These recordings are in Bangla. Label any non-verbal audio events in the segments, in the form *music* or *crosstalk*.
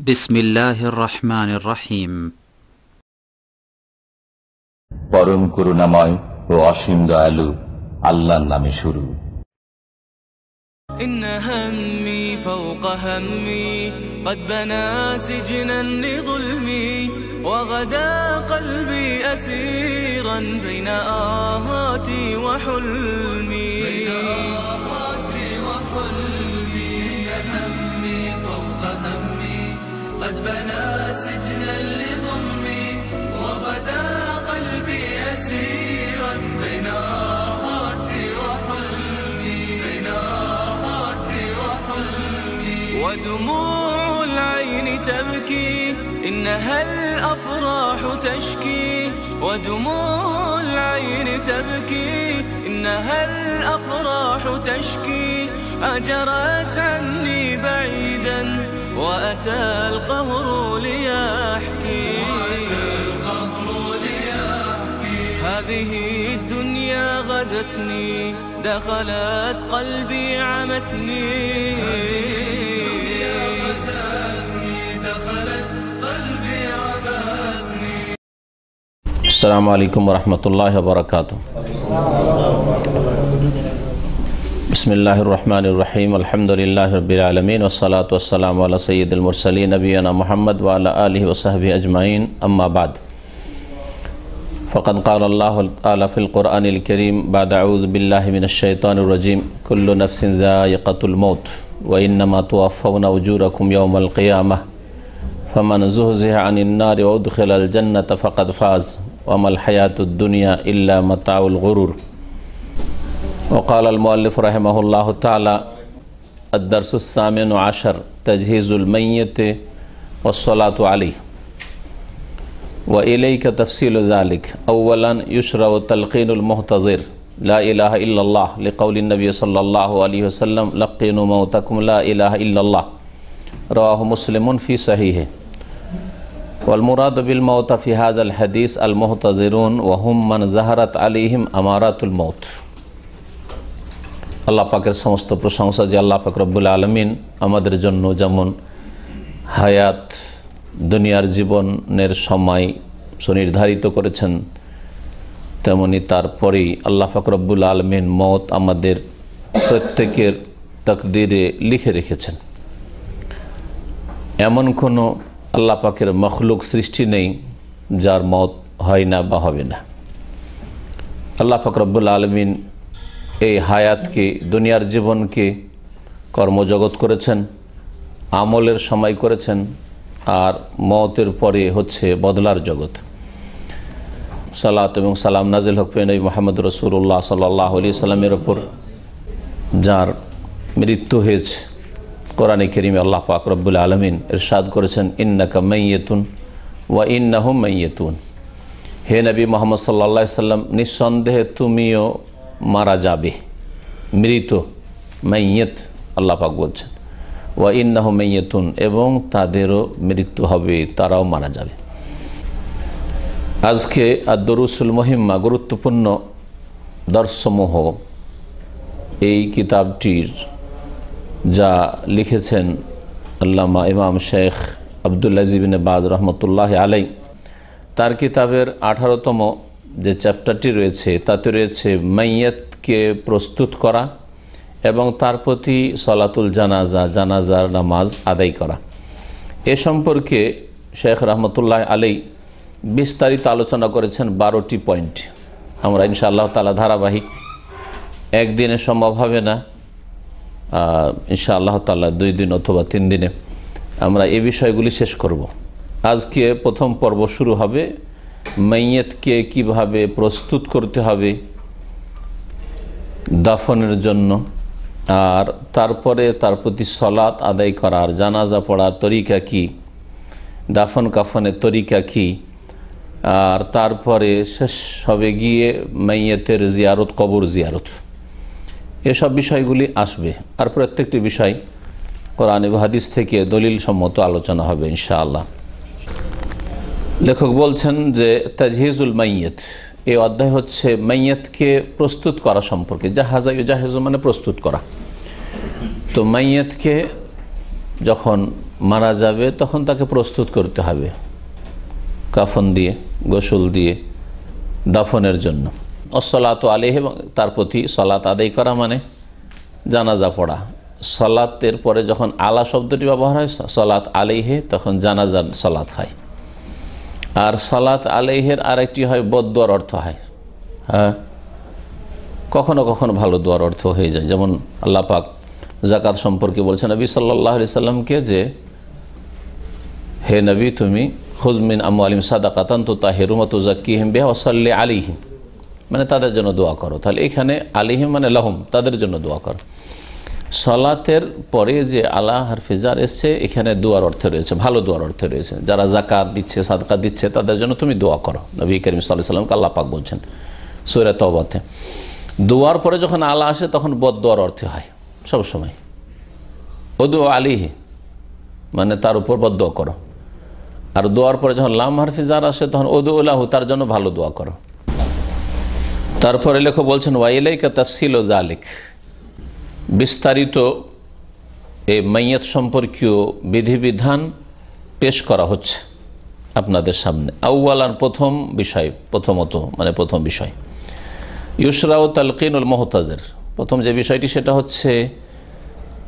بسم الله الرحمن الرحيم পরম করুণাময় ও অসীম দয়ালু আল্লাহর নামে শুরু إن همي فوق همي قد بنى سجنا لظلمي وغدا قلبي أسيرا بين آهاتي وحلمي بنى سجنا لظلمي وغدا قلبي أسيرا بين آهاتي وحلمي بين آهاتي وحلمي. ودموع العين تبكي إنها الأفراح تشكي. ودموع العين تبكي إنها الأفراح تشكي. أجرت عني بعيدا وأتى القهر ليحكي. هذه الدنيا غزتني دخلت قلبي عمتني. السلام عليكم ورحمة الله وبركاته. بسم الله الرحمن الرحيم الحمد لله رب العالمين والصلاة والسلام على سيد المرسلين نبينا محمد وعلى آله وصحبه أجمعين اما بعد فقد قال الله تعالى في القرآن الكريم بعد اعوذ بالله من الشيطان الرجيم كل نفس ذائقة الموت وانما توفون أجوركم يوم القيامة فمن زهزه عن النار وادخل الجنة فقد فاز وما الحياة الدنيا الا متاع الغرور وقال المؤلف رحمه الله تعالى، الدرس الثامن عشر، تجهيز الميت والصلاة عليه. وإليك تفصيل ذلك. أولا، يشرع تلقين المهتظر لا إله إلا الله. لقول النبي صلى الله عليه وسلم، لقنوا موتكم، لا إله إلا الله. رواه مسلم في صحيحه. والمراد بالموت في هذا الحديث المهتظرون وهم من ظهرت عليهم أمارات الموت. আল্লাহ পাকের সমস্ত প্রশংসা যে আল্লাহ পাক রব্বুল আলমিন আমাদের জন্য যেমন হায়াত, দুনিয়ার জীবনের সময় সুনির্ধারিত করেছেন, তেমনি তারপরেই আল্লাহ পাক রব্বুল আলমিন মত আমাদের প্রত্যেকের তকদিরে লিখে রেখেছেন। এমন কোনো আল্লাহ পাকের মখলুক সৃষ্টি নেই যার মত হয় না বা হবে না। আল্লাহ পাক রব্বুল আলমিন এই হায়াতকে দুনিয়ার জীবনকে কর্মজগৎ করেছেন, আমলের সময় করেছেন, আর মতের পরে হচ্ছে বদলার জগৎ? সালাত এবং সালাম নাজিল হকফেন মোহাম্মদ রসুল্লাহ সাল্লাহ আলি সাল্লামের ওপর, যার মৃত্যু হয়েছে। কোরআনে করিমে আল্লাহ পাক রব্বুল আলমিন এরশাদ করেছেন, ইন্নাকা মাইয়েতুন ওয়া ইন্নাহু মাইয়েতুন হে নবী মোহাম্মদ সাল্লা সাল্লাম নিঃসন্দেহে তুমিও মারা যাবে। মৃত, মাইয়েত আল্লাহ পাক বলছেন। ওয়া ইন্নাহ মাইয়েতুন, এবং তাদেরও মৃত্যু হবে, তারাও মারা যাবে। আজকে আদরুসুল মহিম্মা গুরুত্বপূর্ণ দর্শমহ এই কিতাবটির, যা লিখেছেন আল্লামা ইমাম শেখ আবদুল্লাজিবিন বাদ রহমতুল্লাহ আলাই তার কিতাবের আঠারোতম যে চ্যাপ্টারটি রয়েছে, তাতে রয়েছে মাইয়াতকে প্রস্তুত করা এবং তার প্রতি সলাতুল জানাজা, জানাজার নামাজ আদায় করা। এ সম্পর্কে শেখ রহমতুল্লাহ আলী বিস্তারিত আলোচনা করেছেন বারোটি পয়েন্ট। আমরা ইনশাআল্লাহ তালা ধারাবাহিক একদিনে সম্ভব হবে না। ইনশা আল্লাহ তাল্লাহ দুই দিন অথবা তিন দিনে আমরা এই বিষয়গুলি শেষ করব। আজকে প্রথম পর্ব শুরু হবে মাইয়েতকে কীভাবে প্রস্তুত করতে হবে দাফনের জন্য আর তারপরে তার প্রতি সলাৎ আদায় করার, জানাজা পড়ার তরিকা কি, দাফন কাফনের তরিকা কি, আর তারপরে শেষ হবে গিয়ে মাইয়েতের জিয়ারত, কবর জিয়ারত। এসব বিষয়গুলি আসবে। আর প্রত্যেকটি বিষয় কোরআন হাদিস থেকে দলিল সম্মত আলোচনা হবে ইনশাআল্লাহ। লেখক বলছেন যে তাজহিজুল মাইয়েত এই অধ্যায় হচ্ছে মাইয়াতকে প্রস্তুত করা সম্পর্কে, জাহাজা জাহেজ মানে প্রস্তুত করা। তো মাইয়াতকে যখন মারা যাবে তখন তাকে প্রস্তুত করতে হবে, কাফন দিয়ে, গোসল দিয়ে, দাফনের জন্য। অসলাত আলিহ তার প্রতি সলাত আদায় করা মানে জানাজা পড়া। সলাতের পরে যখন আলা শব্দটি ব্যবহার হয়, সলাত আলেহে তখন জানাজার সলাত হয়। আর সলাত আলিহের আরেকটি হয় বদুয়ার অর্থ হয়। হ্যাঁ? কখনো কখনো ভালো দোয়ার অর্থ হয়ে যায়। যেমন আল্লাহ পাক জাকাত সম্পর্কে বলছেন, নবী সাল্লাহ আলি সাল্লামকে যে, হে নবী, তুমি খুজমিন আমু আলিম সাদাকাতান তো তা হেরুমত জাকিহিম বেহা ওসাল্লি আলিহিম মানে তাদের জন্য দোয়া করো। তাহলে এখানে আলিহিম মানে লাহুম, তাদের জন্য দোয়া করো। সলাতের পরে যে আলা হারফিজার এসছে, এখানে দোয়ার অর্থে রয়েছে, ভালো দোয়ার অর্থে রয়েছে। যারা জাকাত দিচ্ছে, সাদকা দিচ্ছে, তাদের জন্য তুমি দোয়া করো। নবী করিম সাল্লাহ সাল্লামকে আল্লাহ পাক বলছেন সৈরা তবাতে দোয়ার পরে যখন আলা আসে, তখন বদ দোয়ার অর্থে হয় সবসময় ওদু আলিহি মানে তার উপর বদ দোয়া করো। আর দোয়ার পরে যখন লাম হারফিজার আসে, তখন ওদু উল্লাহু তার জন্য ভালো দোয়া করো। তারপরে লেখক বলছেন ওয়াইলাইকা তাফসিল ও জালিক বিস্তারিত এই মাইয়াত সম্পর্কীয় বিধিবিধান পেশ করা হচ্ছে আপনাদের সামনে। আউ্বালান প্রথম বিষয়, প্রথমত মানে প্রথম বিষয়। ইউসরাউ তালকিনুল মোহতাজের। প্রথম যে বিষয়টি সেটা হচ্ছে,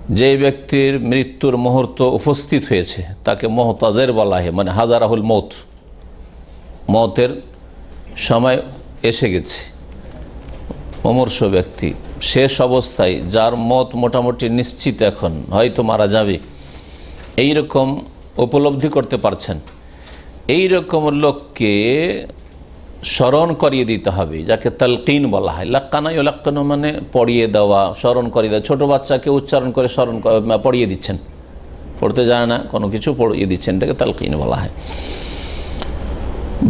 যে ব্যক্তির মৃত্যুর মুহূর্ত উপস্থিত হয়েছে, তাকে মোহতাজের বলা হয় মানে হাজারাহুল মৌত মতের সময় এসে গেছে। অমর্ষ ব্যক্তি। শেষ অবস্থায়, যার মত মোটামুটি নিশ্চিত এখন, হয়তো মারা যাবে এই রকম উপলব্ধি করতে পারছেন। এই রকম লোককে স্মরণ করিয়ে দিতে হবে, যাকে তালকিন বলা হয়। লাক্কানাই লাক্কানো মানে পড়িয়ে দেওয়া, স্মরণ করিয়ে দেওয়া। ছোটো বাচ্চাকে উচ্চারণ করে স্মরণ পড়িয়ে দিচ্ছেন। পড়তে যায় না, কোনো কিছু পড়িয়ে দিচ্ছেন, এটাকে তালকিন বলা হয়।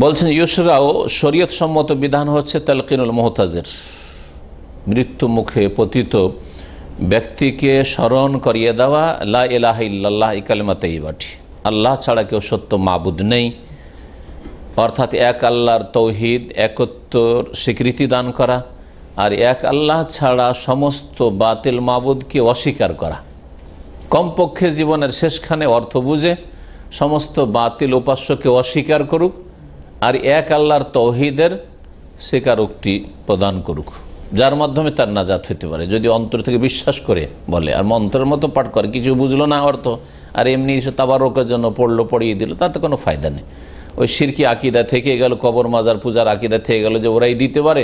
বলছেন, ইউসরাও শরীয়ত সম্মত বিধান হচ্ছে তালকিনুল মোহতাজের। মৃত্যু মুখে পতিত ব্যক্তিকে স্মরণ করিয়ে দেওয়া, লা এলাহ ইল্লাল্লাহ ইকালিমাতে বাটি। আল্লাহ ছাড়া কেউ সত্য মাবুদ নেই। অর্থাৎ এক আল্লাহর তৌহিদ একত্বর স্বীকৃতি দান করা আর এক আল্লাহ ছাড়া সমস্ত বাতিল মাবুদকে অস্বীকার করা। কমপক্ষে জীবনের শেষখানে অর্থ বুঝে সমস্ত বাতিল উপাস্যকে অস্বীকার করুক আর এক আল্লাহর তৌহিদের স্বীকারোক্তি প্রদান করুক। যার মাধ্যমে তার নাজাত হইতে পারে, যদি অন্তর থেকে বিশ্বাস করে বলে। আর মন্ত্রের মতো পাঠ করে, কিছু বুঝলো না অর্থ, আর এমনি এসে তাবারকের জন্য পড়ল, পড়িয়ে দিল, তাতে কোনো ফায়দা নেই। ওই সিরকি আকিদা থেকে গেল, কবর মাজার পূজার আকিদা থেকে গেল যে ওরাই দিতে পারে,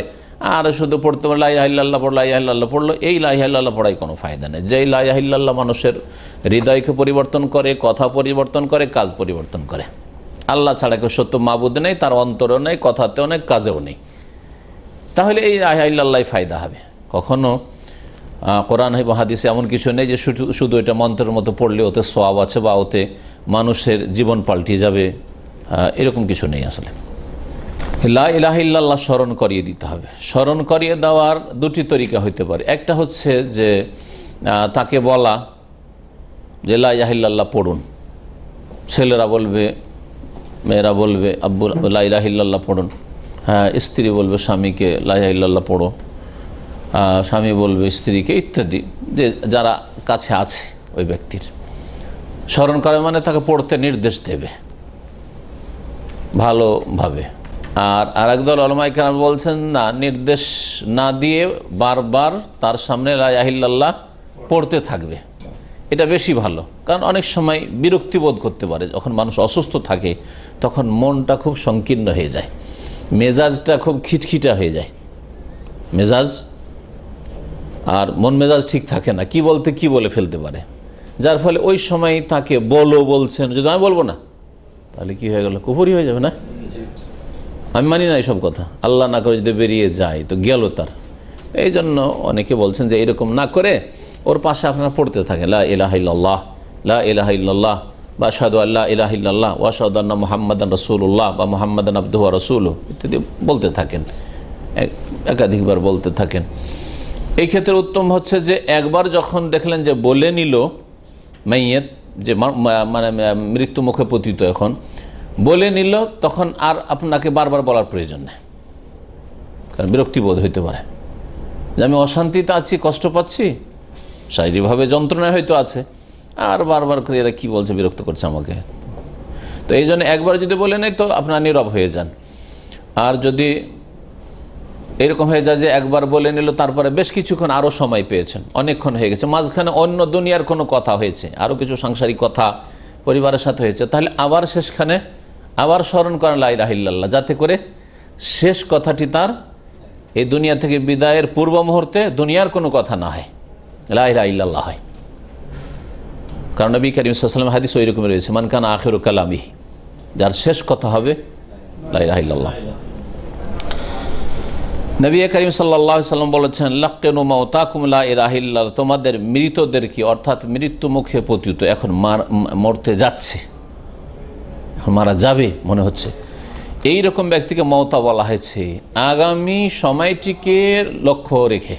আর শুধু পড়তে পারে লাই লাইহাল্লাহ পড়ল লাইহাল্লাহ পড়ল, এই লাইহাল্লাহ পড়াই কোনো ফায়দা নেই। যেই লাই লাইহাল্লাহ মানুষের হৃদয়কে পরিবর্তন করে, কথা পরিবর্তন করে, কাজ পরিবর্তন করে। আল্লাহ ছাড়া কেউ সত্য মাবুদ নেই, তার অন্তরও নেই, কথাতেও নেই, কাজেও নেই। তাহলে এই আল্লাহ ফায়দা হবে। কখনও কোরআন এবং হাদিসে এমন কিছু নেই যে শুধু শুধু এটা মন্ত্রের মতো পড়লে ওতে সোয়াব আছে বা ওতে মানুষের জীবন পাল্টিয়ে যাবে এরকম কিছু নেই আসলে। লা ইলাহ ইল্লাল্লাহ স্মরণ করিয়ে দিতে হবে। স্মরণ করিয়ে দেওয়ার দুটি তরিকা হইতে পারে। একটা হচ্ছে যে তাকে বলা যে, লা ইলাহিল্লাহ পড়ুন। ছেলেরা বলবে, মেয়েরা বলবে আব্বুল লা ইলাহিল্লাহ পড়ুন। স্ত্রী বলবে স্বামীকে লাইল্লাহ পড়ো। স্বামী বলবে স্ত্রীকে ইত্যাদি, যে যারা কাছে আছে ওই ব্যক্তির। স্মরণ করে মানে তাকে পড়তে নির্দেশ দেবে। ভালোভাবে। আর আর একদল অলমাই কেন বলছেন, না, নির্দেশ না দিয়ে বারবার তার সামনে লাইল্লাহ পড়তে থাকবে। এটা বেশি ভালো। কারণ অনেক সময় বিরক্তি বোধ করতে পারে। যখন মানুষ অসুস্থ থাকে, তখন মনটা খুব সংকীর্ণ হয়ে যায়। মেজাজটা খুব খিটখিটা হয়ে যায়। মেজাজ আর মন মেজাজ ঠিক থাকে না। কি বলতে কি বলে ফেলতে পারে। যার ফলে ওই সময় তাকে বলো বলছেন, যদি আমি বলব না, তাহলে কি হয়ে গেল? কুপুরি হয়ে যাবে না? আমি মানি না এইসব কথা। আল্লাহ না করে যদি বেরিয়ে যায়, তো গেল তার। এই জন্য অনেকে বলছেন যে এরকম না করে ওর পাশে আপনারা পড়তে থাকেন। লা ইলাহিল্লাহ লা ইলাহিল্লাহ বা সাদু আল্লাহ ইলাহিল্লাহ ওয়াসাউদ্দান্না মোহাম্মদান রসুল্লাহ বা মোহাম্মদান আব্দুয়া রসুল ইত্যাদি বলতে থাকেন। একাধিকবার বলতে থাকেন। এই ক্ষেত্রে উত্তম হচ্ছে যে একবার যখন দেখলেন যে বলে নিল, মাইয়েত, যে মানে মৃত্যু মুখে পতিত এখন, বলে নিল, তখন আর আপনাকে বারবার বলার প্রয়োজন নেই। কারণ বিরক্তিবোধ হইতে পারে। যে আমি অশান্তিতে আছি, কষ্ট পাচ্ছি, শারীরিকভাবে যন্ত্রণায় হয়তো আছে। আর বারবার করে এরা কী বলছে, বিরক্ত করছে আমাকে। তো এই জন্য একবার যদি বলে নেই, তো আপনার নীরব হয়ে যান। আর যদি এরকম হয়ে যায় যে একবার বলে নিল, তারপরে বেশ কিছুক্ষণ আরও সময় পেয়েছেন, অনেকক্ষণ হয়ে গেছে। মাঝখানে অন্য দুনিয়ার কোনো কথা হয়েছে আরও কিছু সাংসারিক কথা পরিবারের সাথে হয়েছে, তাহলে আবার শেষখানে আবার স্মরণ করেন লাই রাহিল্লাহ যাতে করে শেষ কথাটি তার এই দুনিয়া থেকে বিদায়ের পূর্ব মুহূর্তে দুনিয়ার কোনো কথা না হয়। লাই রাহিল্লাহ হয়। কারণ নবী করিম সাল্লাম হাদিস ওই রকম রয়েছে মানকান আখের কালামি যার শেষ কথা হবে নবী করিম সাল্লাহ সাল্লাম বলেছেন, লাক্কেনু মাউতাকুমলা ইরাহিল্লা তোমাদের মৃতদের কি, অর্থাৎ মৃত্যু মুখে পতিত, এখন মার, মরতে যাচ্ছে, এখন মারা যাবে মনে হচ্ছে। এই রকম ব্যক্তিকে মমতা বলা হয়েছে। আগামী সময়টিকে লক্ষ্য রেখে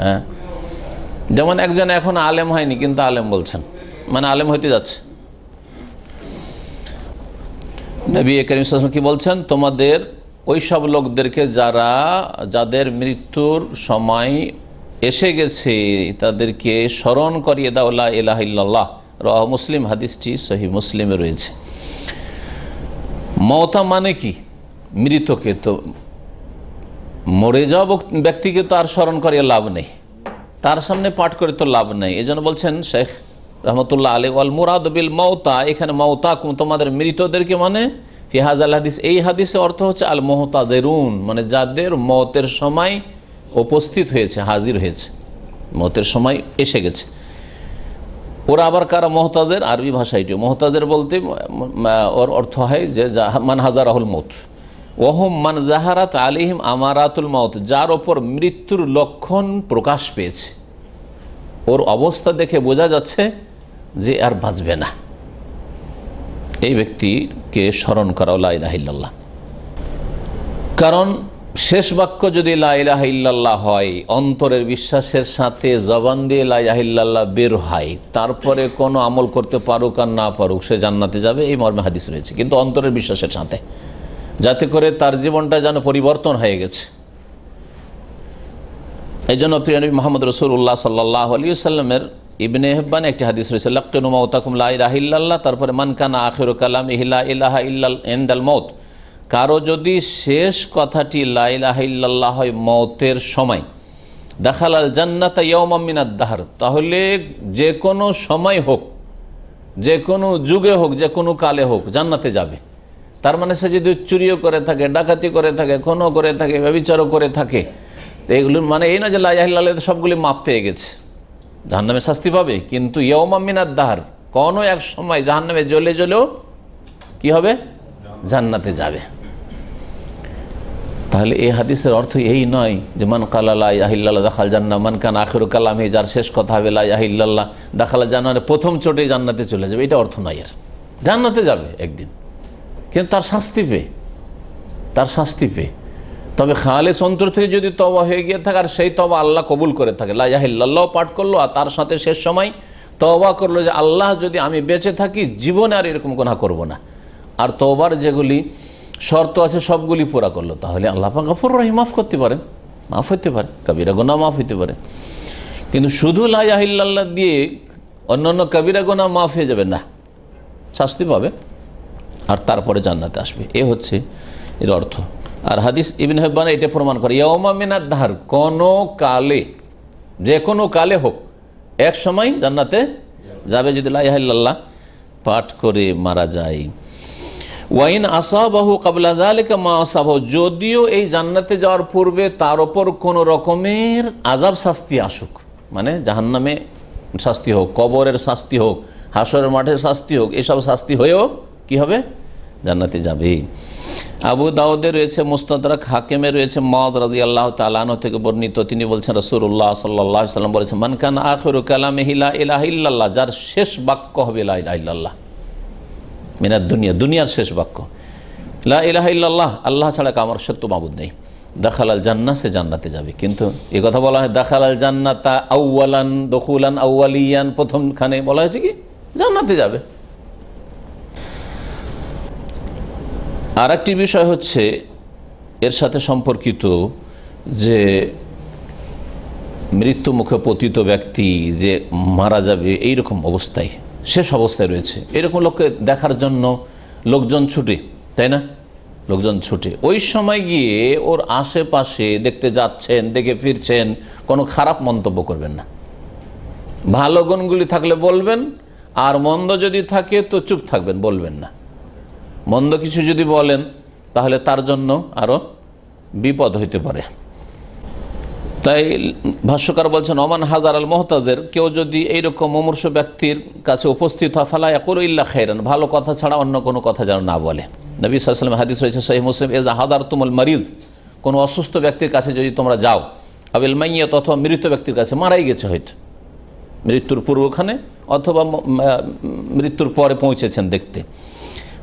হ্যাঁ যেমন একজন এখন আলেম হয়নি, কিন্তু আলেম বলছেন। মানে আলেম হইতে যাচ্ছে। নবী করিম কি বলছেন? তোমাদের ওই সব লোকদেরকে যারা, যাদের মৃত্যুর সময় এসে গেছে, তাদেরকে স্মরণ করিয়ে দাওলা এলাহিল্লাহ রহ মুসলিম, হাদিসটি সহি মুসলিমে রয়েছে। মমতা মানে কি? মৃতকে তো, মরে যাওয়া ব্যক্তিকে তো আর স্মরণ করিয়ে লাভ নেই। তার সামনে পাঠ করে তো লাভ নেই। জন্য বলছেন শেখ রহমতুল্লাহ আলী, ওয়াল মুরাদ বিল মৌতা এখানে মৌতা তোমাদের মৃতদেরকে মানে ফিহাজ আল হাদিস, এই হাদিসে অর্থ হচ্ছে আল মোহতাদেরুন মানে যাদের মতের সময় উপস্থিত হয়েছে, হাজির হয়েছে, মতের সময় এসে গেছে। ওরা আবার কারা? মহতাজের আরবি ভাষা মহতাজের বলতে ওর অর্থ হয় যে মান হাজার রাহুল মত ওহম মান জাহারাত আলিহিম আমারাতুল মত যার ওপর মৃত্যুর লক্ষণ প্রকাশ পেয়েছে। ওর অবস্থা দেখে বোঝা যাচ্ছে যে আর বাঁচবে না। এই ব্যক্তিকে স্মরণ করা লাইলাহিল্লাহ কারণ শেষ বাক্য যদি লাইলাহিল্লাহ হয়, অন্তরের বিশ্বাসের সাথে জবান দিয়ে লাইলাহিল্লাহ বের হয়, তারপরে কোনো আমল করতে পারুক আর না পারুক, সে জান্নাতে যাবে, এই মর্মে হাদিস রয়েছে। কিন্তু অন্তরের বিশ্বাসের সাথে। যাতে করে তার জীবনটা যেন পরিবর্তন হয়ে গেছে। এই জন্য প্রিয়নবী মোহাম্মদ রসুল্লাহ সাল্লাহ আলী সাল্লামের ইবনে হেব্বানে একটি হাদিস রয়েছে লাক্কেনুমা ওতাকুম লাহিল্লাহ তারপরে মানকানা আখের কালাম ইহিলা ইলাহা ইল্লাল এন্দাল মত কারও যদি শেষ কথাটি লাইলাহিল্লাহ হয় মতের সময় দেখাল আল জান্নাতা ইয়মামিনাদ দাহার, তাহলে যে কোনো সময় হোক, যে কোনো যুগে হোক, যে কোনো কালে হোক, জান্নাতে যাবে। তার মানে সে যদি চুরিও করে থাকে, ডাকাতি করে থাকে কোনো করে থাকে, ব্যবিচারও করে থাকে, তো এগুলোর মানে এই না যে লাইলাহিল্লাহ সবগুলি মাপ পেয়ে গেছে। জাহান্নামে শাস্তি পাবে, কিন্তু ইয়মামিনাদ দাহার, কোনো এক সময় জাহান্নামে জ্বলে জ্বলেও কি হবে? জান্নাতে যাবে। তাহলে এই হাদিসের অর্থ এই নয় যে মান কালাল্লাহ আহিল্লাহ দাখাল জান্না মান কান আখের কালামে, যার শেষ কথা হবে আহিল্লাহ দাখালা জান্নারে প্রথম চোটে জান্নাতে চলে যাবে, এটা অর্থ নয় এর জান্নাতে যাবে একদিন। কিন্তু তার শাস্তি পেয়ে, তার শাস্তি পেয়ে। তবে খালে অন্তর থেকে যদি তবা হয়ে গিয়ে থাকে, আর সেই তবা আল্লাহ কবুল করে থাকে। লাহিল্লাহ পাঠ করল, আর তার সাথে শেষ সময় তবা করল যে, আল্লাহ যদি আমি বেঁচে থাকি, জীবনে আর এরকম গোনা করব না। আর তবার যেগুলি শর্ত আছে, সবগুলি পুরা করল। তাহলে আল্লাহ গফর রহিম মাফ করতে পারেন মাফ হইতে পারে। কবিরা গোনা মাফ হইতে পারে। কিন্তু শুধু লাহিল্লাহ দিয়ে অন্য অন্য কবিরা গোনা মাফ হয়ে যাবে না। শাস্তি পাবে। আর তারপরে জান্নাতে আসবে। এ হচ্ছে এর অর্থ। আর হাদিস ইবিন হেব্বান এটা প্রমাণ করে ইয়মা মিনার ধার কোনো কালে যে কোনো কালে হোক, এক সময় জান্নাতে যাবে যদি লাইহাল্লাহ পাঠ করে মারা যায়। ওয়াইন আসাবাহু কাবলা দালিকা মা আসাবাহু, যদিও এই জান্নাতে যাওয়ার পূর্বে তার ওপর কোনো রকমের আজাব শাস্তি আসুক মানে জাহান্নামে শাস্তি হোক, কবরের শাস্তি হোক, হাসরের মাঠের শাস্তি হোক, এসব শাস্তি হয়েও কি হবে? জান্নাতে যাবে। আবু দাউদে রয়েছে মুস্তাদরাক হাকিমে রয়েছে মদ রাজি আল্লাহ তালানো থেকে বর্ণিত। তিনি বলছেন রসুল্লাহ সাল্লাহ সাল্লাম বলেছেন মানকান আখর কালাম হিলা ইলাহ যার শেষ বাক্য হবে ইল্লাল্লাহ। মিনার দুনিয়া, দুনিয়ার শেষ বাক্য। লা ইলাহ ইল্লাল্লাহ, আল্লাহ ছাড়া কামার সত্য মাবুদ নেই। দাখালাল জান্না সে জান্নাতে যাবে। কিন্তু এ কথা বলা হয়, দাখালাল জান্নাতা আউ্বালান দখুলান আউ্বালিয়ান প্রথমখানে বলা হয়েছে কি? জান্নাতে যাবে। আর একটি বিষয় হচ্ছে এর সাথে সম্পর্কিত যে মৃত্যু মুখে পতিত ব্যক্তি যে মারা যাবে এই রকম অবস্থায়, শেষ অবস্থায় রয়েছে। এরকম লোককে দেখার জন্য লোকজন ছুটে, তাই না? লোকজন ছুটে। ওই সময় গিয়ে ওর আশেপাশে দেখতে যাচ্ছেন, দেখে ফিরছেন, কোনো খারাপ মন্তব্য করবেন না। ভালো গুণগুলি থাকলে বলবেন, আর মন্দ যদি থাকে তো চুপ থাকবেন, বলবেন না। মন্দ কিছু যদি বলেন, তাহলে তার জন্য আরও বিপদ হইতে পারে। তাই ভাষ্যকার বলছেন অমান হাজার আল মোহতাজের, কেউ যদি এইরকম মুমূর্ষ ব্যক্তির কাছে উপস্থিত হয়, ফালা একর ইল্লা খাইরান, ভালো কথা ছাড়া অন্য কোনো কথা যেন না বলে। নবী সাল্লাম হাদিস রয়েছে সহি মুসলিম এজা হাদার তুমল মারিদ কোনো অসুস্থ ব্যক্তির কাছে যদি তোমরা যাও, আবিল মাইয়াত অথবা মৃত ব্যক্তির কাছে, মারাই গেছে হয়তো। মৃত্যুর পূর্বখানে অথবা মৃত্যুর পরে পৌঁছেছেন দেখতে।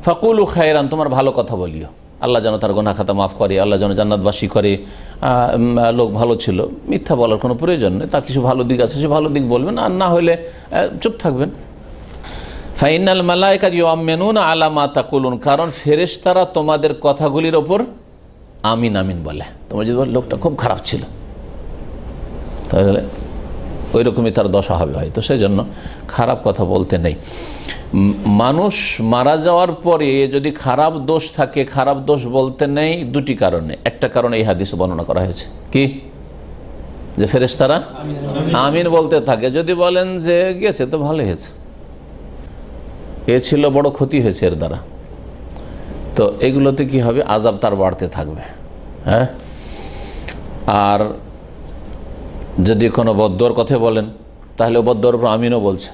ফাকুল খায়রান, তোমার ভালো কথা বলিও। আল্লাহ যেন তার গোনা খাতা মাফ করে, আল্লাহ যেন জান্নাতবাসী করে। লোক ভালো ছিল, মিথ্যা বলার কোনো প্রয়োজন নেই, তার কিছু ভালো দিক আছে, সে ভালো দিক বলবেন আর না হলে চুপ থাকবেন। ফাইনাল মালায়কা মেনুন আলামা তাকুলুন, কারণ ফেরেশতারা তোমাদের কথাগুলির ওপর আমিন আমিন বলে। তোমার যদি লোকটা খুব খারাপ ছিল। তাহলে ওই রকমই তার দশা হবে হয়তো সেই জন্য খারাপ কথা বলতে নেই। মানুষ মারা যাওয়ার পরে যদি খারাপ দোষ থাকে, খারাপ দোষ বলতে নেই, দুটি কারণে। একটা কারণে এই হাদিসে বর্ণনা করা হয়েছে। কি? যে ফেরেশতারা আমিন বলতে থাকে। যদি বলেন যে গেছে তো ভালো হয়েছে। এ ছিল বড় ক্ষতি হয়েছে এর দ্বারা। তো এগুলোতে কি হবে? আজাব তার বাড়তে থাকবে। হ্যাঁ? আর যদি কোনো বদ্দর কথা বলেন, তাহলে বদ্দর উপর আমিনও বলছে,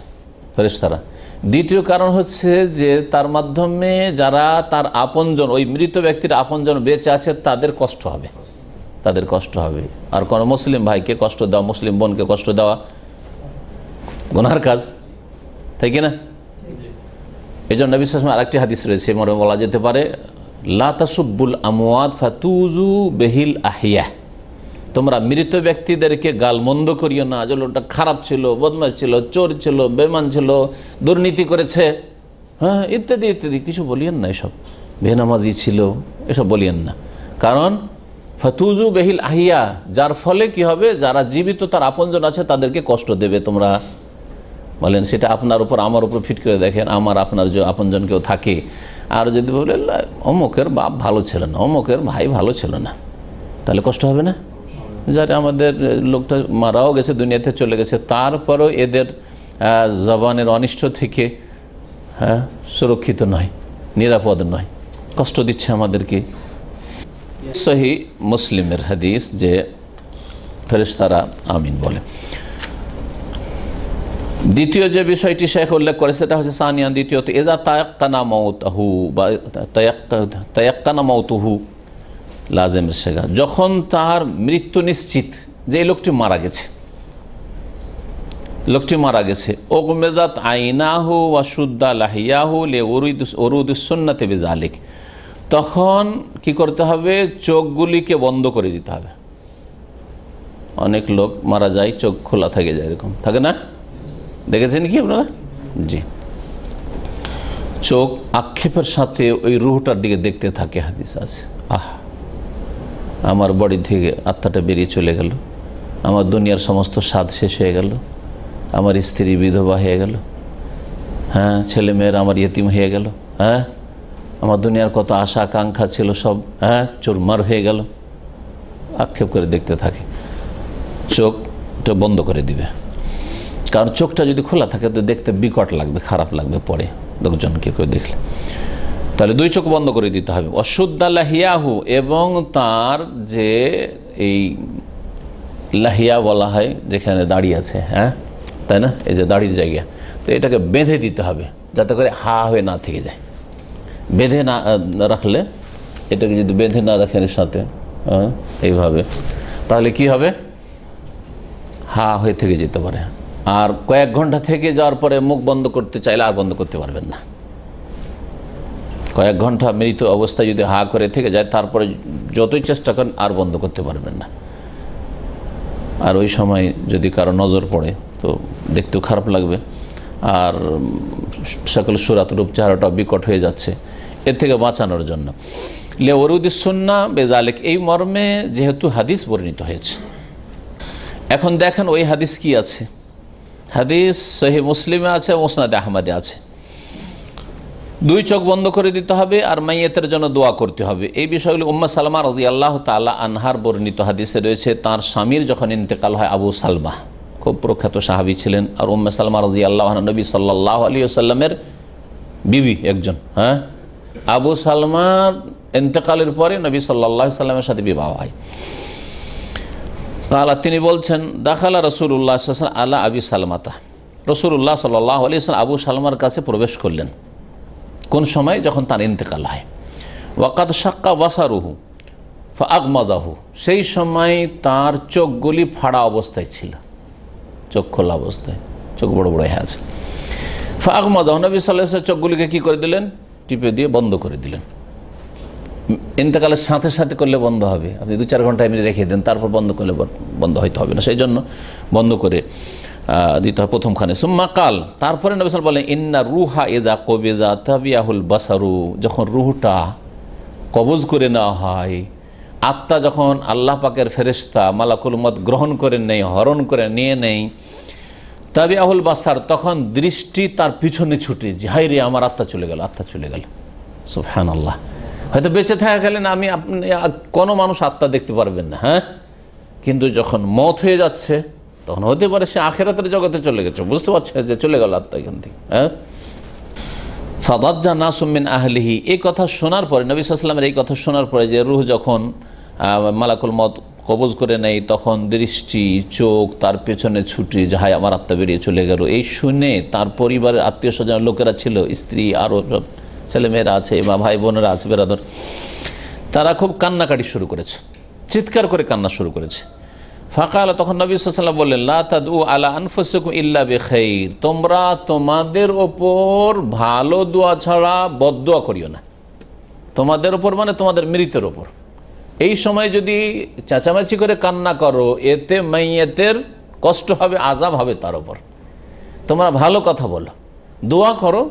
ফেরেশতারা। দ্বিতীয় কারণ হচ্ছে যে তার মাধ্যমে যারা তার আপনজন, ওই মৃত ব্যক্তির আপনজন বেঁচে আছে, তাদের কষ্ট হবে। তাদের কষ্ট হবে। আর কোনো মুসলিম ভাইকে কষ্ট দেওয়া, মুসলিম বোনকে কষ্ট দেওয়া গুনার কাজ, তাই কি না? এই জন্য সালাম আরেকটি হাদিস রয়েছে মনে বলা যেতে পারে লাতাসুব্বুল আমওয়াদ ফাতুজু বেহিল আহিয়া তোমরা মৃত ব্যক্তিদেরকে গালমন্দ করিও না। যে লোকটা খারাপ ছিল বদমাশ ছিল চোর ছিল বেমান ছিল দুর্নীতি করেছে। হ্যাঁ ইত্যাদি ইত্যাদি। কিছু বলিয়েন না এসব। বেনামাজি ছিল এসব বলিয়েন না। কারণ ফাতুজু বেহিল আহিয়া যার ফলে কি হবে? যারা জীবিত তার আপনজন আছে তাদেরকে কষ্ট দেবে তোমরা। বলেন সেটা আপনার উপর আমার উপর ফিট করে দেখেন আমার আপনার যে আপনজন কেউ থাকে। আর যদি বলে "লা, অমুকের বাপ ভালো ছিল না অমুকের ভাই ভালো ছিল না। তাহলে কষ্ট হবে না? যারা আমাদের লোকটা মারাও গেছে, দুনিয়াতে চলে গেছে, তারপরও এদের জবানের অনিষ্ট থেকে হ্যাঁ সুরক্ষিত নয়, নিরাপদ নয়। কষ্ট দিচ্ছে আমাদেরকে। সহি মুসলিমের হাদিস যে ফেরেশতারা আমিন বলে। দ্বিতীয় যে বিষয়টি শেখ উল্লেখ করে সেটা হচ্ছে সানিয়ান দ্বিতীয়ত এজা তায়াক্কানা মৌতাহু বা তায়াক্কা- তায়াক্কানা মৌতুহু লাজেমের শেখা যখন তার মৃত্যু নিশ্চিত যে এই লোকটি মারা গেছে, লোকটি মারা গেছে ওগমেজাত আইনাহু ওয়াসুদ্দা লাহিয়াহু লে অরুদুসন্নাতে বেজালিক। তখন কি করতে হবে? চোখগুলিকে বন্ধ করে দিতে হবে। অনেক লোক মারা যায়, চোখ খোলা থাকে যায় এরকম। থাকে না? দেখেছেন কি আপনারা? জি। চোখ আক্ষেপের সাথে ওই রুহটার দিকে দেখতে থাকে হাদিস আছে। আহ! আমার বডি থেকে আত্মাটা বেরিয়ে চলে গেল। আমার দুনিয়ার সমস্ত স্বাদ শেষ হয়ে গেল। আমার স্ত্রী বিধবা হয়ে গেল। হ্যাঁ ছেলে মেয়েরা আমার ইয়েতিম হয়ে গেল। হ্যাঁ আমার দুনিয়ার কত আশা, আকাঙ্ক্ষা ছিল সব হ্যাঁ চুরমার হয়ে গেল। আক্ষেপ করে দেখতে থাকে। চোখটা বন্ধ করে দিবে। কারণ চোখটা যদি খোলা থাকে, তো দেখতে বিকট লাগবে, খারাপ লাগবে পরে। লোকজনকে কেউ দেখলে। তাহলে দুই চোখ বন্ধ করে দিতে হবে। অশুদ্ধা লাহিয়াহু এবং তার যে এই লাহিয়া বলা হয় যেখানে দাঁড়িয়ে আছে হ্যাঁ? তাই না? এই যে দাড়ির জায়গা। তো এটাকে বেঁধে দিতে হবে যাতে করে হা হয়ে না থেকে যায়। বেঁধে না রাখলে এটাকে যদি বেঁধে না রাখেন এর সাথে হ্যাঁ, এইভাবে তাহলে কি হবে? হা হয়ে থেকে যেতে পারে। আর কয়েক ঘণ্টা থেকে যাওয়ার পরে মুখ বন্ধ করতে চাইলে আর বন্ধ করতে পারবেন না। কয়েক ঘণ্টা মৃত অবস্থায় যদি হা করে থেকে যায়, তারপরে যতই চেষ্টা করেন, আর বন্ধ করতে পারবেন না। আর ওই সময় যদি কারও নজর পড়ে, তো দেখতেও খারাপ লাগবে। আর সকল সুরাত রূপ চেহারাটা বিকট হয়ে যাচ্ছে, এর থেকে বাঁচানোর জন্য। লে ওরুদিসন্না বেজালেক, এই মর্মে যেহেতু হাদিস বর্ণিত হয়েছে। এখন দেখেন ওই হাদিস কি আছে? হাদিস সহি মুসলিমে আছে, মোসনাদ আহমদে আছে। দুই চোখ বন্ধ করে দিতে হবে আর মাইয়েতের জন্য দোয়া করতে হবে। এই বিষয়গুলি উম্মা সালমা রাজি আল্লাহ তালা আনহার বর্ণিত হাদিসে রয়েছে, তার স্বামীর যখন ইন্তেকাল হয় আবু সালমা। খুব প্রখ্যাত সাহাবি ছিলেন আর উম্মা সালমা রাজি আল্লাহ নবী সাল্লাহ আলী আসাল্লামের বিবি একজন হ্যাঁ? আবু সালমার ইন্তেকালের পরে নবী সাল্লাহ সাল্লামের সাথে বিবাহ হয়। তাহলে তিনি বলছেন, দাখালা রসুল্লাহ আল্লাহ আবি সালমাতা। রসুল্লাহ সাল্লাহ আলী আবু সালমার কাছে প্রবেশ করলেন। কোন সময়? যখন তার ইন্তেকাল হয়। ওয়াকাত সাক্কা ওয়াসারুহু আগমাদাহু সেই সময় তার চোখগুলি ফাড়া অবস্থায় ছিল। চোখ খোলা অবস্থায়। চোখ বড় বড় হয়ে আছে। ফাগমাদাহ নবী সাল্লাহ চোখগুলিকে কী করে দিলেন? টিপে দিয়ে বন্ধ করে দিলেন। ইন্তেকালের সাথে সাথে করলে বন্ধ হবে। আপনি দু চার ঘণ্টা এমনি রেখে দেন, তারপর বন্ধ করলে বন্ধ হয়তো হবে না। সেই জন্য বন্ধ করে দিতে হয় প্রথমখানে। সুম্মা কাল, তারপরে নবিসাল বলেন, ইন্না রুহা এদা কবেজা তাবিয়াহুল বাসারু। যখন রুহটা কবজ করে নেওয়া হয়, আত্মা যখন আল্লাহ পাকের ফেরেস্তা মালাকুল মত গ্রহণ করে নেই হরণ করে নিয়ে নেই তাবি আহুল বাসার, তখন দৃষ্টি তার পিছনে ছুটে, যে হাই রে, আমার আত্মা চলে গেল, আত্মা চলে গেল। সুফহান আল্লাহ হয়তো বেঁচে থাকা গেলেন, আমি আপনি, কোনো মানুষ আত্মা দেখতে পারবেন না হ্যাঁ? কিন্তু যখন মত হয়ে যাচ্ছে তখন হতে পারে সে আখেরাতের জগতে চলে গেছে, বুঝতে পারছে যে চলে গেল আত্মা এখান থেকে হ্যাঁ? ফাদাজ্জা নাসুমিন আহলিহি, এই কথা শোনার পরে, নবী সাল্লামের এই কথা শোনার পরে যে রুহ যখন মালাকুল মত কবজ করে নেই তখন দৃষ্টি, চোখ, তার পেছনে ছুটি যাহাই আমার আত্মা বেরিয়ে চলে গেল, এই শুনে তার পরিবারের আত্মীয় স্বজন লোকেরা ছিল, স্ত্রী আরও সব ছেলেমেয়েরা আছে বা ভাই, বোনেরা আছে, বেরাদর, তারা খুব কান্নাকাটি শুরু করেছে, চিৎকার করে কান্না শুরু করেছে। ফাঁকা আলা তখন নবী সাল্লাম বললেন লাদু আলা আনফুসুকুম ইল্লা বেখাইর। তোমরা তোমাদের ওপর ভালো দোয়া ছাড়া বদোয়া করিও না। তোমাদের ওপর মানে তোমাদের মৃতের ওপর। এই সময় যদি চেঁচামেচি করে কান্না করো, এতে মাইয়েতের কষ্ট হবে আজাব হবে তার ওপর। তোমরা ভালো কথা বলো। দোয়া করো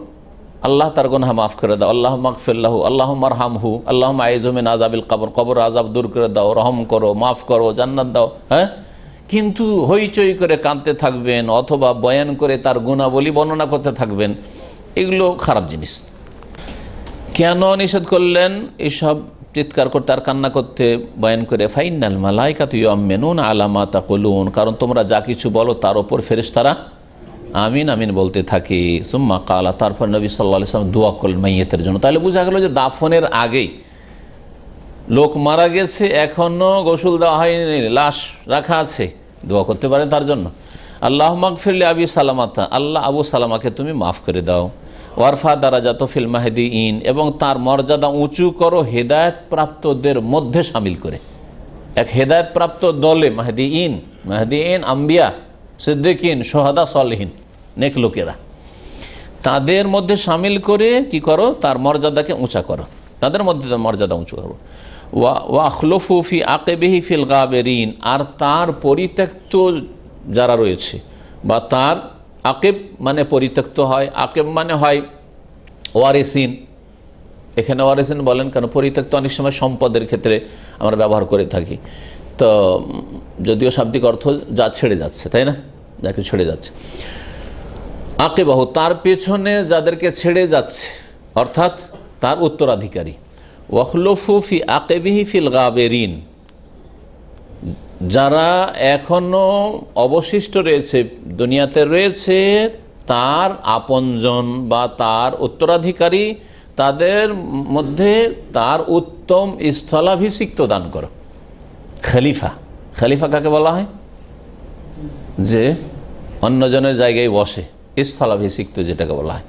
আল্লাহ তার গোনা মাফ করে দাও। আল্লাহ মাকফিল্লাহু আল্লাহ মারহামহু আল্লাহ আইজমিন আজাবিল কবর কবর আজাব দূর করে দাও, রহম করো, মাফ করো, জান্নাত দাও হ্যাঁ? কিন্তু হইচই করে কাঁদতে থাকবেন অথবা বয়ান করে তার গুণাবলী বর্ণনা করতে থাকবেন, এগুলো খারাপ জিনিস। কেন নিষেধ করলেন? এইসব চিৎকার করতে আর কান্না করতে বয়ান করে ফাইনাল মালাইকা তুই আমেনুন আলামা তা কলুন কারণ তোমরা যা কিছু বলো তার ওপর ফেরেস তারা আমিন আমিন বলতে থাকি, সুম্মা কালা, তারপর নবী সাল্লা সাল্লাম দোয়া করলেন মাইয়েতের জন্য। তাহলে বোঝা গেল যে দাফনের আগেই লোক মারা গেছে এখনও গোসল দেওয়া হয়নি, লাশ রাখা আছে, দোয়া করতে পারেন তার জন্য। আল্লাহ মাগফিরলে আবি সালামাতা, আল্লাহ আবু সালামাকে তুমি মাফ করে দাও। ওয়ারফা দারাজা তফিল মাহেদি ইন এবং তার মর্যাদা উঁচু করো হেদায়ত প্রাপ্তদের মধ্যে সামিল করে। এক হেদায়ত প্রাপ্ত দলে মাহেদি ইন মাহেদি ইন আম্বিয়া, সিদ্দিকিন, সোহাদা, সলহীন। নেক লোকেরা। তাদের মধ্যে সামিল করে কি করো? তার মর্যাদাকে উঁচা করো। তাদের মধ্যে মর্যাদা উঁচু করো। ওয়া ওয়াখলফুফি আকেবেহি ফিল গাবেরিন। আর তার পরিত্যক্ত যারা রয়েছে, বা তার আকেব মানে পরিত্যক্ত হয়, আকেব মানে হয় ওয়ারেসিন। এখানে ওয়ারেসিন বলেন কেন? পরিত্যক্ত অনেক সময় সম্পদের ক্ষেত্রে আমরা ব্যবহার করে থাকি। তো, যদিও শাব্দিক অর্থ যা ছেড়ে যাচ্ছে, তাই না? যাকে ছেড়ে যাচ্ছে। আকেবাহ তার পেছনে যাদেরকে ছেড়ে যাচ্ছে, অর্থাৎ তার উত্তরাধিকারী। ওয়াখলফুফি আকেবিহি ফিল গাবেরিন, যারা এখনও অবশিষ্ট রয়েছে, দুনিয়াতে রয়েছে, তার আপনজন বা তার উত্তরাধিকারী, তাদের মধ্যে তার উত্তম স্থলাভিষিক্ত দান করো। খলিফা খলিফা কাকে বলা হয়? যে অন্যজনের জায়গায় বসে। স্থলাভিষিক্ত যেটাকে বলা হয়।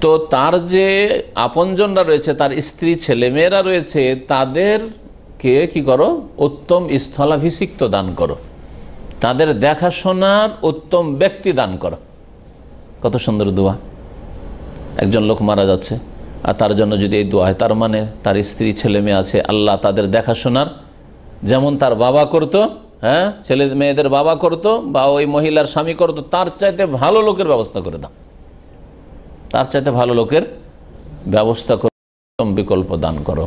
তো তার যে আপনজনরা রয়েছে, তার স্ত্রী, ছেলেমেয়েরা রয়েছে, তাদেরকে কি করো? উত্তম স্থলাভিষিক্ত দান করো। তাদের দেখাশোনার উত্তম ব্যক্তি দান করো। কত সুন্দর দোয়া। একজন লোক মারা যাচ্ছে, আর তার জন্য যদি এই দোয়া হয়, তার মানে তার স্ত্রী, ছেলেমেয়ে আছে, আল্লাহ তাদের দেখাশোনার যেমন তার বাবা করতো হ্যাঁ? ছেলে মেয়েদের বাবা করতো, বা ওই মহিলার স্বামী করতো, তার চাইতে ভালো লোকের ব্যবস্থা করে দাও। তার চাইতে ভালো লোকের ব্যবস্থা করে বিকল্প দান করো।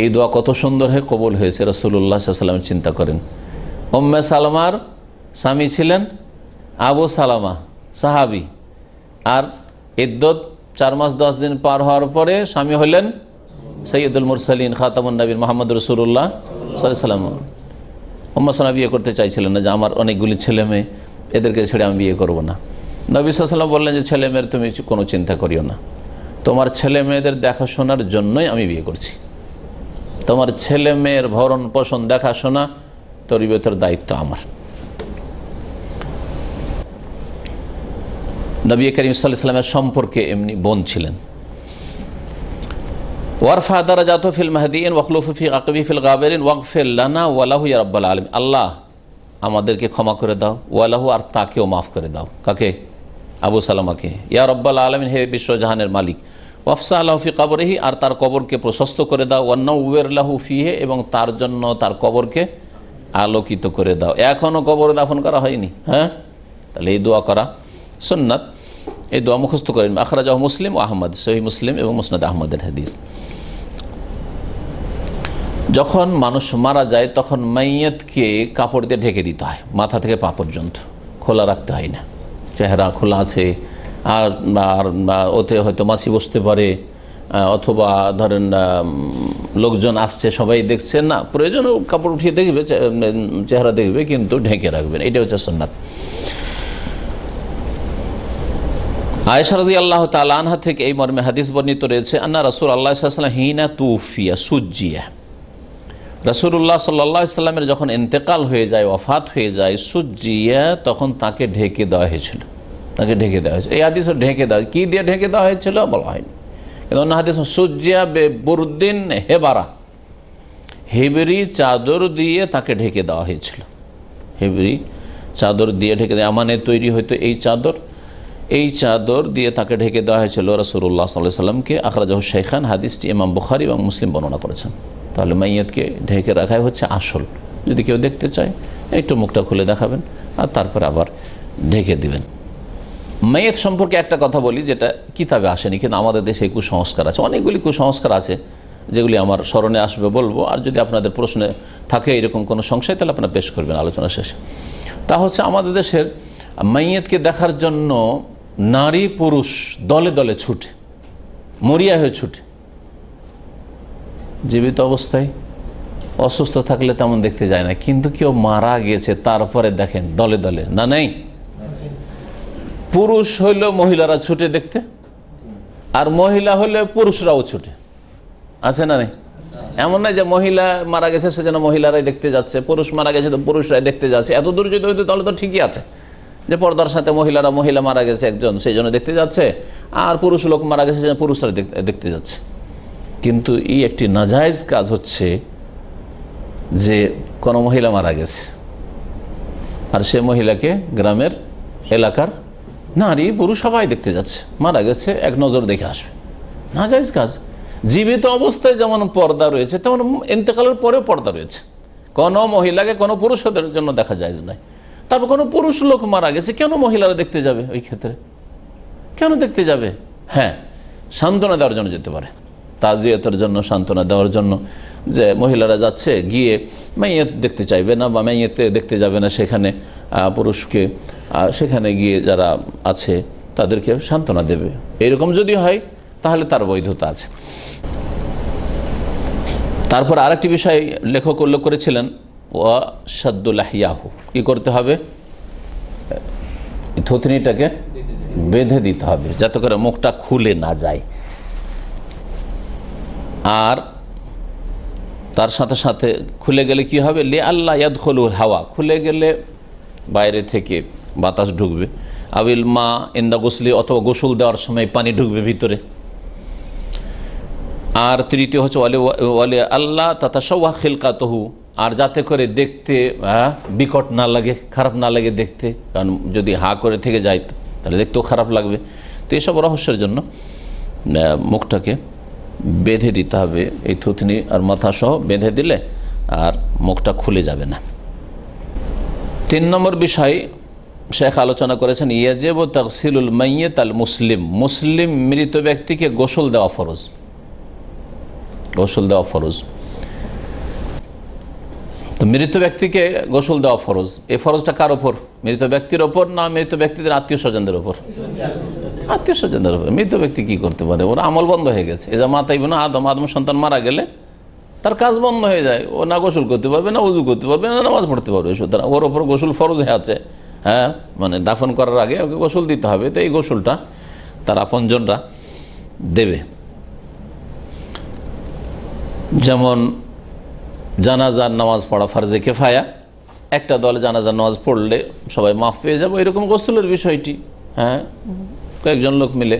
এই দোয়া কত সুন্দর হয়ে কবল হয়েছে রসুল্লাহ সাল্লামের চিন্তা করেন। ওম্মে সালমার স্বামী ছিলেন আবু সালামা, সাহাবি। আর ইদ্যত চার মাস দশ দিন পার হওয়ার পরে স্বামী হলেন সৈয়দুল মুরসালিন, খাতামুন নবীন মোহাম্মদ রসুল্লাহ সাল্লাম সাল্লাম বিয়ে করতে চাইছিলেন না যে আমার অনেকগুলি ছেলে মেয়ে, এদেরকে ছেড়ে আমি বিয়ে করব না। নবী সাল্লাম বললেন যে, ছেলে মেয়ের তুমি কোনো চিন্তা করিও না। তোমার ছেলে মেয়েদের দেখাশোনার জন্যই আমি বিয়ে করছি। তোমার ছেলে মেয়ের ভরণ পোষণ দেখাশোনা তরিবতের দায়িত্ব আমার। নবী করিম সাল্লাহ সাল্লামের সম্পর্কে এমনি বোন ছিলেন। ওয়ারফা দারা জাত ফিল মাহদিন ওয়াকলুফি আকবি ফিল গাবেরিন ওয়াকফিল্লানা ওয়ালাহু ইয়া রব্বাল আলম আল্লাহ, আমাদেরকে ক্ষমা করে দাও। ওয়ালাহু আর তাকেও মাফ করে দাও। কাকে? আবু সালামাকে। ইয়া রব্বাল আলমিন, হে বিশ্বজাহানের মালিক, ওয়াফসা আল্লাহফি কবরহি আর তার কবরকে প্রশস্ত করে দাও। ওয়ান্নাউল্লাহু ফিহে এবং তার জন্য তার কবরকে আলোকিত করে দাও। এখনও কবর দাফন করা হয়নি হ্যাঁ? তাহলে এই দোয়া করা সুন্নাত। এই দোয়া মুখস্থ করেন। আখরাজাহ মুসলিম আহমদ সহি মুসলিম এবং মুসনাদ আহমদের হাদিস। যখন মানুষ মারা যায়, তখন মাইয়াতকে কাপড় দিয়ে ঢেকে দিতে হয়, মাথা থেকে পা পর্যন্ত। খোলা রাখতে হয় না। চেহারা খোলা আছে, আর আর ওতে হয়তো মাছি বসতে পারে অথবা ধরেন লোকজন আসছে, সবাই দেখছে, না প্রয়োজন কাপড় উঠিয়ে দেখবে চেহারা দেখবে, কিন্তু ঢেকে রাখবেন এটা হচ্ছে সন্ন্যাত আয়সারদি আল্লাহ তালানহা থেকে এই মর্মে হাদিস বর্ণিত রয়েছে, আন্না রসুল আল্লাহ হিনা তুফিয়া সুজিয়া রসুল্লাহ সাল্লা সাল্লামের যখন ইন্তেকাল হয়ে যায় ওফাত হয়ে যায়, সুজিয়া তখন তাকে ঢেকে দেওয়া হয়েছিল। তাকে ঢেকে দেওয়া হয়েছিল। এই হাদিস ঢেকে দেওয়া কী দিয়ে ঢেকে দেওয়া হয়েছিল বলা হয়নি। কিন্তু অন্য হাদিস সুজিয়া বুরুদ্দিন হেবারা। হেবরি চাদর দিয়ে তাকে ঢেকে দেওয়া হয়েছিল। হেবরি চাদর দিয়ে ঢেকে দেওয়া মানে তৈরি হয়তো এই চাদর। এই চাদর দিয়ে তাকে ঢেকে দেওয়া হয়েছিল রসুল্লাহ সাল্লাহ সাল্লামকে আখরাজাহ শেখান হাদিসটি ইমাম বুখারি এবং মুসলিম বর্ণনা করেছেন। তাহলে মাইয়াতকে ঢেকে রাখাই হচ্ছে আসল। যদি কেউ দেখতে চায়, একটু মুখটা খুলে দেখাবেন আর তারপর আবার ঢেকে দিবেন। মেয়ের সম্পর্কে একটা কথা বলি, যেটা কিতাবে আসেনি, কিন্তু আমাদের দেশে কুসংস্কার আছে। অনেকগুলি কুসংস্কার আছে, যেগুলি আমার স্মরণে আসবে বলব। আর যদি আপনাদের প্রশ্নে থাকে এরকম কোনো সংশয়, তাহলে আপনারা পেশ করবেন আলোচনা শেষে। তা হচ্ছে আমাদের দেশের মাইয়েতকে দেখার জন্য নারী, পুরুষ দলে দলে ছুটে, মরিয়া হয়ে ছুটে। জীবিত অবস্থায়, অসুস্থ থাকলে তেমন দেখতে যায় না, কিন্তু কেউ মারা গেছে, তারপরে দেখেন দলে দলে, না নেই? পুরুষ হইল মহিলারা ছুটে দেখতে, আর মহিলা হলে পুরুষরাও ছুটে। আছে না নেই? এমন নয় যে মহিলা মারা গেছে সেজন্য মহিলারাই দেখতে যাচ্ছে, পুরুষ মারা গেছে তো পুরুষরাই দেখতে যাচ্ছে। এত দূর যদি হইতো তাহলে তো ঠিকই আছে। যে পর্দার সাথে মহিলারা মহিলা মারা গেছে একজন, সেই জন্য দেখতে যাচ্ছে, আর পুরুষ লোক মারা গেছে সেজন্য পুরুষরা দেখতে যাচ্ছে। কিন্তু এই একটি নাজায়জ কাজ হচ্ছে যে কোনো মহিলা মারা গেছে, আর সে মহিলাকে গ্রামের এলাকার নারী, পুরুষ সবাই দেখতে যাচ্ছে, মারা গেছে, এক নজর দেখে আসবে। নাজায়জ কাজ। জীবিত অবস্থায় যেমন পর্দা রয়েছে, তেমন ইন্তেকালের পরেও পর্দা রয়েছে। কোনো মহিলাকে কোনো পুরুষদের জন্য দেখা যায় নয় তারপর কোনো পুরুষ লোক মারা গেছে, কেন মহিলারা দেখতে যাবে ওই ক্ষেত্রে? কেন দেখতে যাবে? হ্যাঁ সান্ত্বনা দেওয়ার জন্য যেতে পারে। তাজিয়তের জন্য, সান্ত্বনা দেওয়ার জন্য যে মহিলারা যাচ্ছে, গিয়ে মাইয়েত দেখতে চাইবে না বা মেয়েতে দেখতে যাবে না সেখানে পুরুষকে সেখানে গিয়ে যারা আছে তাদেরকে সান্ত্বনা দেবে। এরকম যদি হয়, তাহলে তার বৈধতা আছে। তারপর আরেকটি বিষয় লেখক উল্লেখ করেছিলেন ওয়া সাদ্দুল্লাহিয়াহু কী করতে হবে? থুতনিটাকে বেঁধে দিতে হবে, যাতে করে মুখটা খুলে না যায়। আর তার সাথে সাথে খুলে গেলে কি হবে? লে আল্লাহ ইয়াদখলুল হাওয়া। খুলে গেলে বাইরে থেকে বাতাস ঢুকবে। আবিল মা ইন্দা গোসলি, অথবা গোসল দেওয়ার সময় পানি ঢুকবে ভিতরে। আর তৃতীয় হচ্ছে ওয়ালে ওয়ালে আল্লাহ তাতা সৌয়া খিলকা তহু আর যাতে করে দেখতে হ্যাঁ বিকট না লাগে, খারাপ না লাগে দেখতে, কারণ যদি হা করে থেকে যায়, তাহলে দেখতেও খারাপ লাগবে। তো এসব রহস্যের জন্য মুখটাকে বেঁধে দিতে হবে, এই থুতনি আর মাথা সহ বেঁধে দিলে আর মুখটা খুলে যাবে না। তিন নম্বর বিষয়, শেখ আলোচনা করেছেন, ইয়াজেব তকসিলুল মাইয়েত আল মুসলিম। মুসলিম মৃত ব্যক্তিকে গোসল দেওয়া ফরজ। গোসল দেওয়া ফরজ। তো মৃত ব্যক্তিকে গোসল দেওয়া ফরজ। এই ফরজটা কার ওপর? মৃত ব্যক্তির ওপর না মৃত ব্যক্তিদের আত্মীয় স্বজনদের ওপর? আত্মীয় স্বজনদের ওপর। মৃত ব্যক্তি কি করতে পারে? ওর আমল বন্ধ হয়ে গেছে। এ যা মাতাই না আদম আদম সন্তান মারা গেলে তার কাজ বন্ধ হয়ে যায়। ও না গোসল করতে পারবে, না উজু করতে পারবে, না নামাজ পড়তে পারবে। সুতরাং ওর ওপর গোসল ফরজ হয়ে আছে। হ্যাঁ? মানে দাফন করার আগে ওকে গোসল দিতে হবে। তো এই গোসলটা তার আপনজনরা দেবে। যেমন জানাজার নামাজ পড়া ফার্জে কেফায়া। একটা দল জানাজার নামাজ পড়লে সবাই মাফ পেয়ে যাব এরকম গোসলের বিষয়টি হ্যাঁ? কয়েকজন লোক মিলে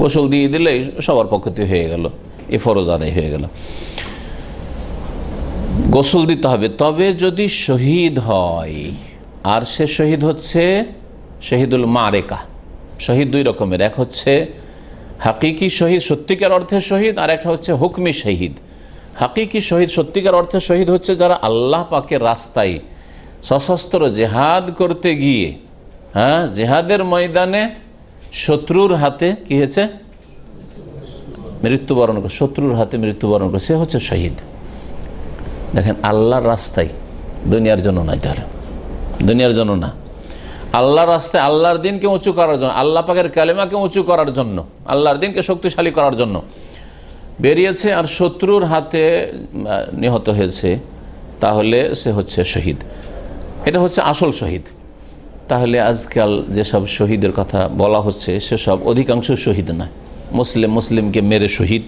গোসল দিয়ে দিলেই সবার পক্ষ থেকে হয়ে গেল, এ ফরজ আদায় হয়ে গেল। গোসল দিতে হবে, তবে যদি শহীদ হয়, আর সে শহীদ হচ্ছে শহীদুল মারেকা। শহীদ দুই রকমের, এক হচ্ছে হাকিকি শহীদ, সত্যিকার অর্থে শহীদ, আর একটা হচ্ছে হুকমি শহীদ। হাকিকি শহীদ, সত্যিকার অর্থে শহীদ হচ্ছে যারা আল্লাহ পাকের রাস্তায় সশস্ত্র জেহাদ করতে গিয়ে হ্যাঁ জেহাদের ময়দানে শত্রুর হাতে কি হয়েছে? মৃত্যুবরণ করে, শত্রুর হাতে মৃত্যুবরণ করে। সে হচ্ছে শহীদ। দেখেন, আল্লাহর রাস্তায় দুনিয়ার জন্য নয় তার দুনিয়ার জন্য না। আল্লাহর রাস্তায় আল্লাহর দিনকে উঁচু করার জন্য, আল্লাহ পাকের কালেমাকে উঁচু করার জন্য, আল্লাহর দিনকে শক্তিশালী করার জন্য। বেরিয়েছে আর শত্রুর হাতে নিহত হয়েছে, তাহলে সে হচ্ছে শহীদ। এটা হচ্ছে আসল শহীদ। তাহলে আজকাল যেসব শহীদের কথা বলা হচ্ছে, সেসব অধিকাংশ শহীদ নয়। মুসলিম মুসলিমকে মেরে শহীদ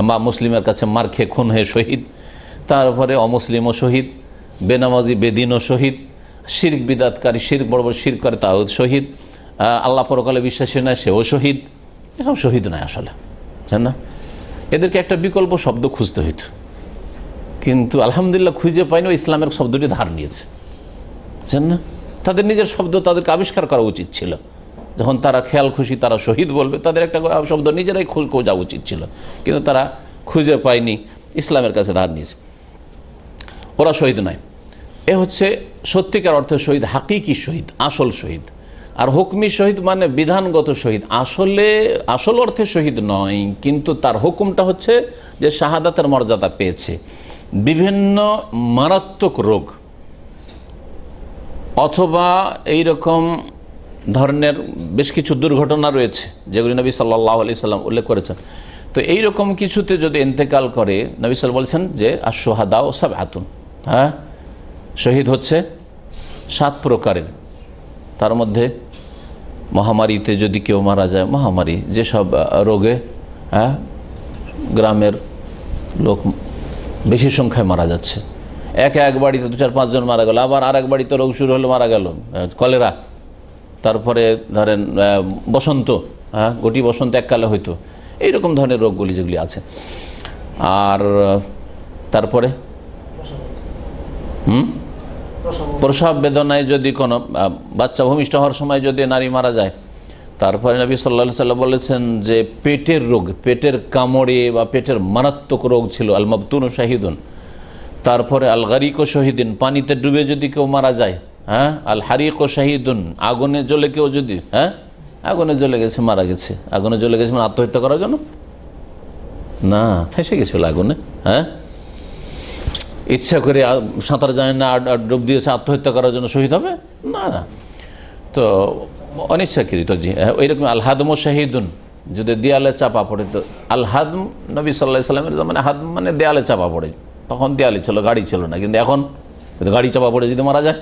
আমা মুসলিমের কাছে মার খেয়ে খুন হয়ে শহীদ, তারপরে অমুসলিমও শহীদ, বেনামাজি বেদিনও শহীদ, শির্ক বিদাতকারী, শির্ক বড় বড় শির করে তাও শহীদ আল্লাহ পরকালে বিশ্বাসী নয়, সেও শহীদ। এসব শহীদ নয় আসলে, জান না? এদেরকে একটা বিকল্প শব্দ খুঁজতে হইত। কিন্তু আলহামদুলিল্লাহ খুঁজে পাইনি, ও ইসলামের শব্দটি ধার নিয়েছে। বুঝছেন না? তাদের নিজের শব্দ তাদেরকে আবিষ্কার করা উচিত ছিল। যখন তারা খেয়াল খুশি, তারা শহীদ বলবে, তাদের একটা শব্দ নিজেরাই খোঁজ খোঁজা উচিত ছিল। কিন্তু তারা খুঁজে পায়নি, ইসলামের কাছে ধার নিয়েছে। ওরা শহীদ নয়। এ হচ্ছে সত্যিকার অর্থে শহীদ, হাকিকি শহীদ, আসল শহীদ। আর হুকমি শহীদ মানে বিধানগত শহীদ। আসলে, আসল অর্থে শহীদ নয়, কিন্তু তার হুকুমটা হচ্ছে যে শাহাদাতের মর্যাদা পেয়েছে। বিভিন্ন মারাত্মক রোগ, অথবা এই রকম ধরনের বেশ কিছু দুর্ঘটনা রয়েছে, যেগুলি নবী সাল্লাহ আলি সাল্লাম উল্লেখ করেছেন। তো এই রকম কিছুতে যদি ইন্তেকাল করে, নবী সাল বলছেন যে আশোহাদাও সব আতুন হ্যাঁ? শহীদ হচ্ছে সাত প্রকারের। তার মধ্যে মহামারীতে যদি কেউ মারা যায়, মহামারী, যেসব রোগে হ্যাঁ গ্রামের লোক বেশি সংখ্যায় মারা যাচ্ছে। এক এক বাড়িতে দু চার পাঁচজন মারা গেল, আবার আর এক বাড়িতে রোগ শুরু হলে মারা গেল কলেরা। তারপরে ধরেন বসন্ত হ্যাঁ গটি বসন্ত এককালে হইতো। এইরকম ধরনের রোগগুলি যেগুলি আছে। আর তারপরে? হুম? প্রসব বেদনায় যদি কোনো বাচ্চা ভূমিষ্ঠ হওয়ার সময় যদি নারী মারা যায়, তারপরে নবী সাল্লা সাল্লাম বলেছেন যে পেটের রোগ, পেটের কামড়ে বা পেটের মারাত্মক রোগ ছিল আল মাবতুন শাহিদুন। তারপরে আল গারিক ও শহীদিন, পানিতে ডুবে যদি কেউ মারা যায় হ্যাঁ? আল হারিক ও শাহিদুন, আগুনে জ্বলে কেউ যদি হ্যাঁ? আগুনে জ্বলে গেছে, মারা গেছে। আগুনে জ্বলে গেছে মানে আত্মহত্যা করার জন্য? না, ফেসে গেছিল আগুনে হ্যাঁ? ইচ্ছা করে সাঁতার জানে না ডুব দিয়েছে আত্মহত্যা করার জন্য শহীদ হবে? না না। তো অনিচ্ছাকৃত জি হ্যাঁ, ওইরকম আলহাদম ও শাহিদুন যদি দেয়ালে চাপা পড়ে তো আলহাদম নবী সাল্লাহ সাল্লামের জামানে হাদম মানে দেয়ালে চাপা পড়ে। তখন দেয়ালে ছিল গাড়ি ছিল না কিন্তু এখন গাড়ি চাপা পড়ে যদি মারা যায়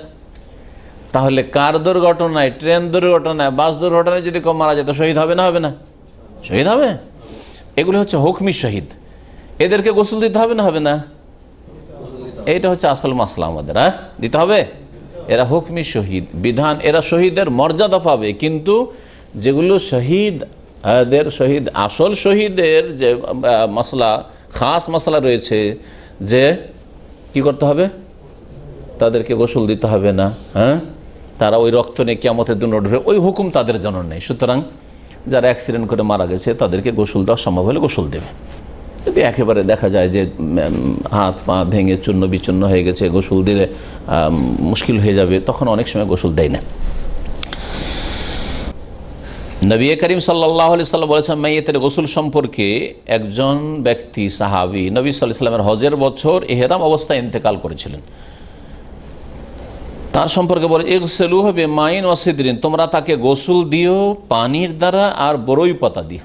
তাহলে কার দুর্ঘটনায় ট্রেন দুর্ঘটনায় বাস দুর্ঘটনায় যদি কেউ মারা যায় তো শহীদ হবে না হবে না? শহীদ হবে? এগুলো হচ্ছে হুকমি শহীদ। এদেরকে গোসল দিতে হবে না হবে না? এইটা হচ্ছে আসল মাসলা আমাদের হ্যাঁ? দিতে হবে? এরা হুকমি শহীদ। বিধান, এরা শহীদের মর্যাদা পাবে, কিন্তু যেগুলো শহীদ, এদের শহীদ, আসল শহীদের যে মশলা খাস মশলা রয়েছে, যে কি করতে হবে? তাদেরকে গোসল দিতে হবে না হ্যাঁ? তারা ওই রক্ত নিয়ে কেমতের দিন উঠবে, ওই হুকুম তাদের জন্য নেই। সুতরাং যারা অ্যাক্সিডেন্ট করে মারা গেছে, তাদেরকে গোসল দেওয়া সম্ভব হলে গোসল দেবে। যদি একেবারে দেখা যায় যে হাত, পা ভেঙে চূর্ণ বিচূর্ণ হয়ে গেছে, গোসল দিলে মুশকিল হয়ে যাবে, তখন অনেক সময় গোসল দেয় না। নবী করিম সাল্লাহ আলি সাল্লাম বলেছেন, মাইয়েতের গোসল সম্পর্কে একজন ব্যক্তি, সাহাবি, নবী সাল্লাহ সাল্লামের হজের বছর এহেরাম অবস্থায় ইন্তেকাল করেছিলেন। তার সম্পর্কে বলে এক সেলু হবে মাইন অসিদ্রিন তোমরা তাকে গোসল দিও পানির দ্বারা আর বরই পাতা দিয়ে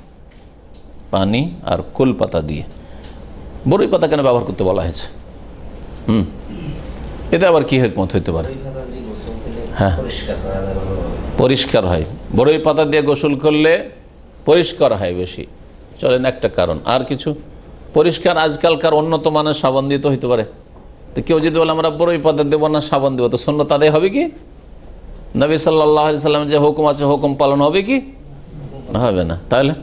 পানি আর কুল পাতা দিয়ে। বরই পাতা কেন ব্যবহার করতে বলা হয়েছে? হুম। এতে আবার কি হেকমত হইতে পারে? হ্যাঁ। পরিষ্কার হয়। বড়ই পাতা দিয়ে গোসল করলে পরিষ্কার হয় বেশি। চলেন একটা কারণ। আর কিছু? পরিষ্কার আজকালকার উন্নত মানের সাবান দিতে হইতে পারে। তো কেউ যদি বলে আমরা বড়ই পাতা দেবো না সাবান দেবো। তো শূন্য তাদের হবে কি? নবী সাল্লাহ সাল্লাম যে হুকুম আছে হুকুম পালন হবে কি? হবে না। তাহলে?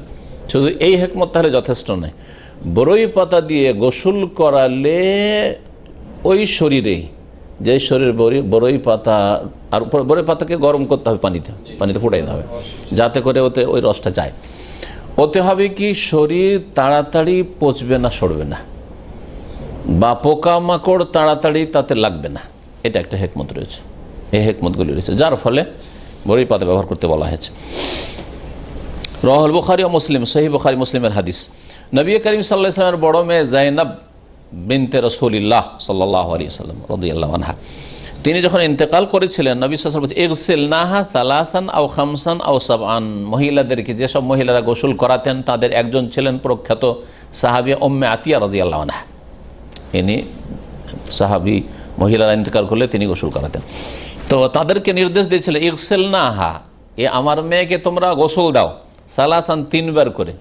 শুধু এই হেকমত তাহলে যথেষ্ট নয়। বরই পাতা দিয়ে গোসল করালে ওই শরীরেই যে শরীর বড়ই পাতা, আর বড়ই পাতাকে গরম করতে হবে পানিতে পানিতে ফুটাইতে হবে, যাতে করে ওতে ওই রসটা যায়। ওতে হবে কি, শরীর তাড়াতাড়ি পচবে না, সরবে না। বা পোকামাকড় তাড়াতাড়ি তাতে লাগবে না। এটা একটা হেকমত রয়েছে। এই হেকমতগুলি রয়েছে। যার ফলে বরই পাতা ব্যবহার করতে বলা হয়েছে। রহল বুখারি ও মুসলিম সহি বুখারি, মুসলিমের হাদিস। নবী করিম সাল্লাহ ইসলামের বড় মেয়ে জাইনাব বিনতে রসুলিল্লাহ সাল্লাহ আলী সাল্লাম রদিয়াল্লাহ তিনি যখন ইন্তেকাল করেছিলেন, নবী সাল ইকসিল নাহা সালাসান আও খামসান আও সাবান মহিলাদেরকে, যেসব মহিলারা গোসল করাতেন, তাদের একজন ছিলেন প্রখ্যাত সাহাবিয়া ওম্মে আতিয়া রদিয়াল্লাহ আনহা। ইনি সাহাবি মহিলারা ইন্তেকাল করলে তিনি গোসল করাতেন। তো তাদেরকে নির্দেশ দিয়েছিল ইকসেল নাহা, এ আমার মেয়েকে তোমরা গোসল দাও। সালাসান তিনবার করে।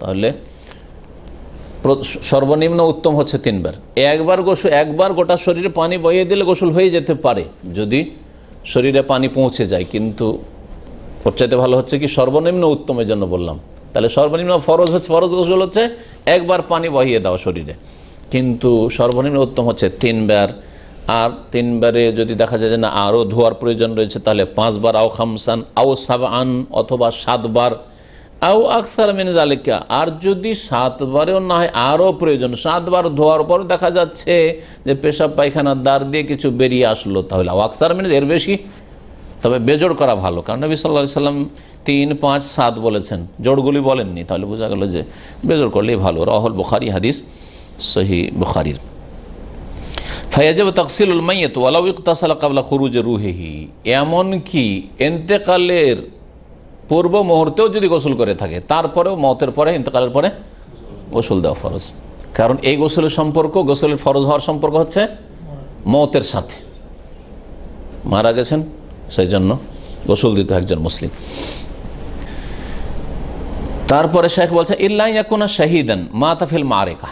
তাহলে সর্বনিম্ন উত্তম হচ্ছে তিনবার। একবার গোসল, একবার গোটা শরীরে পানি বইয়ে দিলে গোসল হয়ে যেতে পারে, যদি শরীরে পানি পৌঁছে যায়। কিন্তু ওর চাইতে ভালো হচ্ছে কি, সর্বনিম্ন উত্তমের জন্য বললাম। তাহলে সর্বনিম্ন ফরজ হচ্ছে, ফরজ গোসল হচ্ছে একবার পানি বহিয়ে দাও শরীরে। কিন্তু সর্বনিম্ন উত্তম হচ্ছে তিনবার। আর তিনবারে যদি দেখা যায় যে না আরও ধোয়ার প্রয়োজন রয়েছে, তাহলে পাঁচবার, আও খামসান, আও সাবান অথবা সাতবার আও আকসার মেনে জালিকা আর যদি সাতবারেও না হয়, আরও প্রয়োজন। সাতবার ধোয়ার পর দেখা যাচ্ছে যে পেশাব পায়খানার দ্বার দিয়ে কিছু বেরিয়ে আসলো। তাহলে আও আকসার মেনে এর বেশি। তবে বেজোড় করা ভালো। কারণ নবী সাল্লাহ সাল্লাম তিন, পাঁচ, সাত বলেছেন। জোড়গুলি বলেননি। তাহলে বোঝা গেল যে বেজোড় করলেই ভালো। রহল বুখারি, হাদিস সহি বুখারির। ফায়াজব তকসিলুল মাইয়ত ওয়ালাউ ইকতাসাল কাবলা খুরুজ রুহেহি। এমন কি এন্তেকালের পূর্ব মুহূর্তেও যদি গোসল করে থাকে, তারপরেও মতের পরে, ইন্তেকালের পরে গোসল দেওয়া ফরজ। কারণ এই গোসলের সম্পর্ক, গোসলের ফরজ হওয়ার সম্পর্ক হচ্ছে মতের সাথে। মারা গেছেন সেই জন্য গোসল দিত একজন মুসলিম। তারপরে শেখ বলছে, ইল্লা ইয়াকুনা শাহিদান মা তাফিল মারেকা।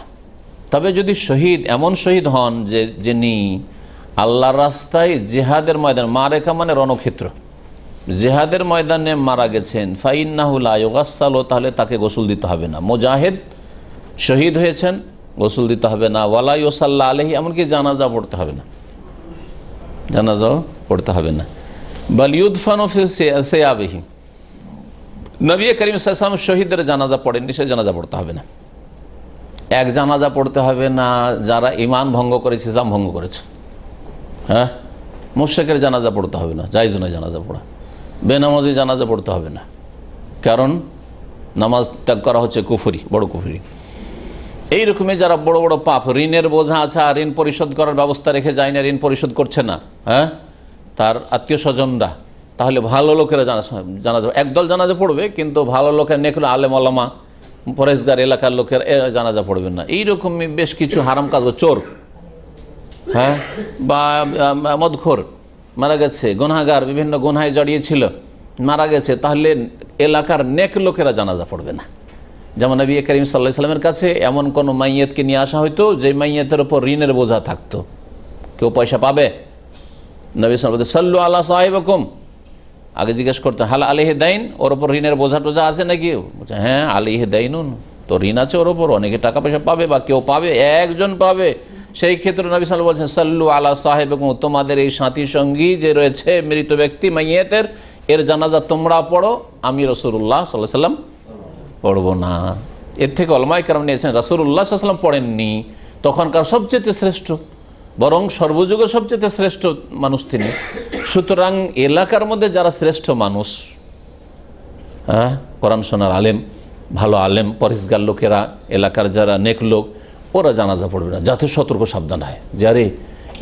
তবে যদি শহীদ, এমন শহীদ হন যে, যিনি আল্লাহর রাস্তায় জেহাদের ময়দান, মারেকা মানে রণক্ষেত্র। জেহাদের ময়দানে মারা গেছেন। ফাইন্নাহুল আয়োগাসালো তাহলে তাকে গোসল দিতে হবে না। মোজাহেদ শহীদ হয়েছেন, গোসল দিতে হবে না। ওয়ালাই ওসাল্লাহ আলহি এমনকি জানাজা পড়তে হবে না। জানাজাও পড়তে হবে না। বালিউদ্ফানো সে আবেহি নবী করিম সাল্লাম শহীদের জানাজা পড়েননি, সে জানাজা পড়তে হবে না। এক জানাজা পড়তে হবে না, যারা ইমান ভঙ্গ করেছে, ইসলাম ভঙ্গ করেছে। হ্যাঁ? মুশেকের জানাজা পড়তে হবে না জাইজ নয় জানাজা পড়া। বেনামাজি জানাজা পড়তে হবে না। কারণ নামাজ ত্যাগ করা হচ্ছে কুফুরি, বড় কুফুরি। এই রকমের যারা বড় বড় পাপ, ঋণের বোঝা আছে আর ঋণ পরিশোধ করার ব্যবস্থা রেখে যায় না, ঋণ পরিশোধ করছে না হ্যাঁ? তার আত্মীয় স্বজনরা, তাহলে ভালো লোকেরা জানা জানা যাবে। একদল জানাজা পড়বে, কিন্তু ভালো লোকের নেকল আলেম আলামা পরেশগার এলাকার লোকের জানাজা পড়বেন না। এইরকমই বেশ কিছু হারাম কাজ, চোর হ্যাঁ? বা মদখোর মারা গেছে গুনাগার বিভিন্ন গুনহায় জড়িয়েছিল, মারা গেছে, তাহলে এলাকার নেক লোকেরা জানাজা পড়বে না। যেমন নবী করিম সাল্লাহ সাল্লামের কাছে এমন কোনো মাইয়েতকে নিয়ে আসা হয়তো যে মাইয়েতের ওপর ঋণের বোঝা থাকতো। কেউ পয়সা পাবে? নবী সাল্লাম সাল্লু আল্লাহ সাহেবকম। আগে জিজ্ঞেস করতেন, হাল আলিহে দাইন? ওর ওপর ঋণের বোঝা টোঝা আছে নাকি? হ্যাঁ আলিহে দাইনুন। তো ঋণ আছে ওর ওপর অনেকে টাকা পয়সা পাবে বা কেউ পাবে, একজন পাবে। সেই ক্ষেত্রে নবী সাল বলছেন, সাল্লু আলা সাহেব এবং তোমাদের এই সাথী সঙ্গী যে রয়েছে, মৃত ব্যক্তি মাইয়েতের, এর জানাজা তোমরা পড়ো, আমি রসুল্লাহ সাল্লাহ সাল্লাম পড়ব না। এর থেকে অলমাই কারণ নিয়েছেন রাসুল্লাহ সাল্লাম পড়েননি। তখনকার সবচেয়ে শ্রেষ্ঠ, বরং সর্বযুগের সবচেয়ে শ্রেষ্ঠ মানুষ তিনি। সুতরাং এলাকার মধ্যে যারা শ্রেষ্ঠ মানুষ হ্যাঁ কোরআন শোনার আলেম, ভালো আলেম পরিষ্কার লোকেরা, এলাকার যারা নেক লোক ওরা জানাজা পড়বে না। যাতে সতর্ক সাবধান হয়। যারে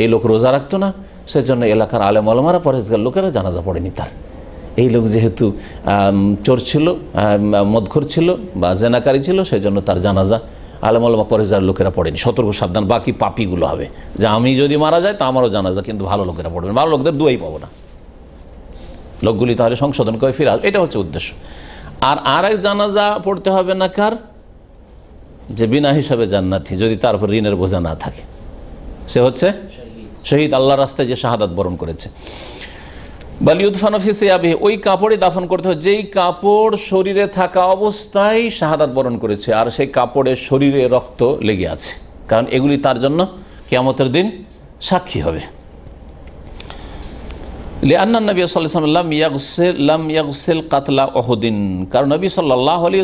এই লোক রোজা রাখতো না, সেজন্য এলাকার আলেম আলমারা পরেশগার লোকেরা জানাজা পড়েনি তার। এই লোক যেহেতু চোর ছিল মদখোর ছিল বা জেনাকারী ছিল সেই জন্য তার জানাজা আলম আলমা পরেশগার লোকেরা পড়েনি। সতর্ক সাবধান, বাকি পাপিগুলো হবে। যে আমি যদি মারা যাই, তা আমারও জানাজা, কিন্তু ভালো লোকেরা পড়বে। ভালো লোকদের দুয়াই পাবো না। লোকগুলি তাহলে সংশোধন করে ফিরে আসবে। এটা হচ্ছে উদ্দেশ্য। আর আর এক জানাজা পড়তে হবে না কার? যে বিনা হিসাবে জান্নাতি যদি তার উপর ঋণের বোঝা না থাকে। সে হচ্ছে শহীদ। আল্লাহ রাস্তায় যে শাহাদাত বরণ করেছে। বালিউদ্ফানফিসে আবি ওই কাপড়ে দাফন করতে হয় যেই কাপড় শরীরে থাকা অবস্থায় শাহাদাত বরণ করেছে আর সেই কাপড়ে শরীরে রক্ত লেগে আছে। কারণ এগুলি তার জন্য কেয়ামতের দিন সাক্ষী হবে। লিআন্না নবী সাল্লাম ইয়াগসিল ইয়াগসিল কাতলা ওহদিন কারণ নবী সাল্লাহ আলী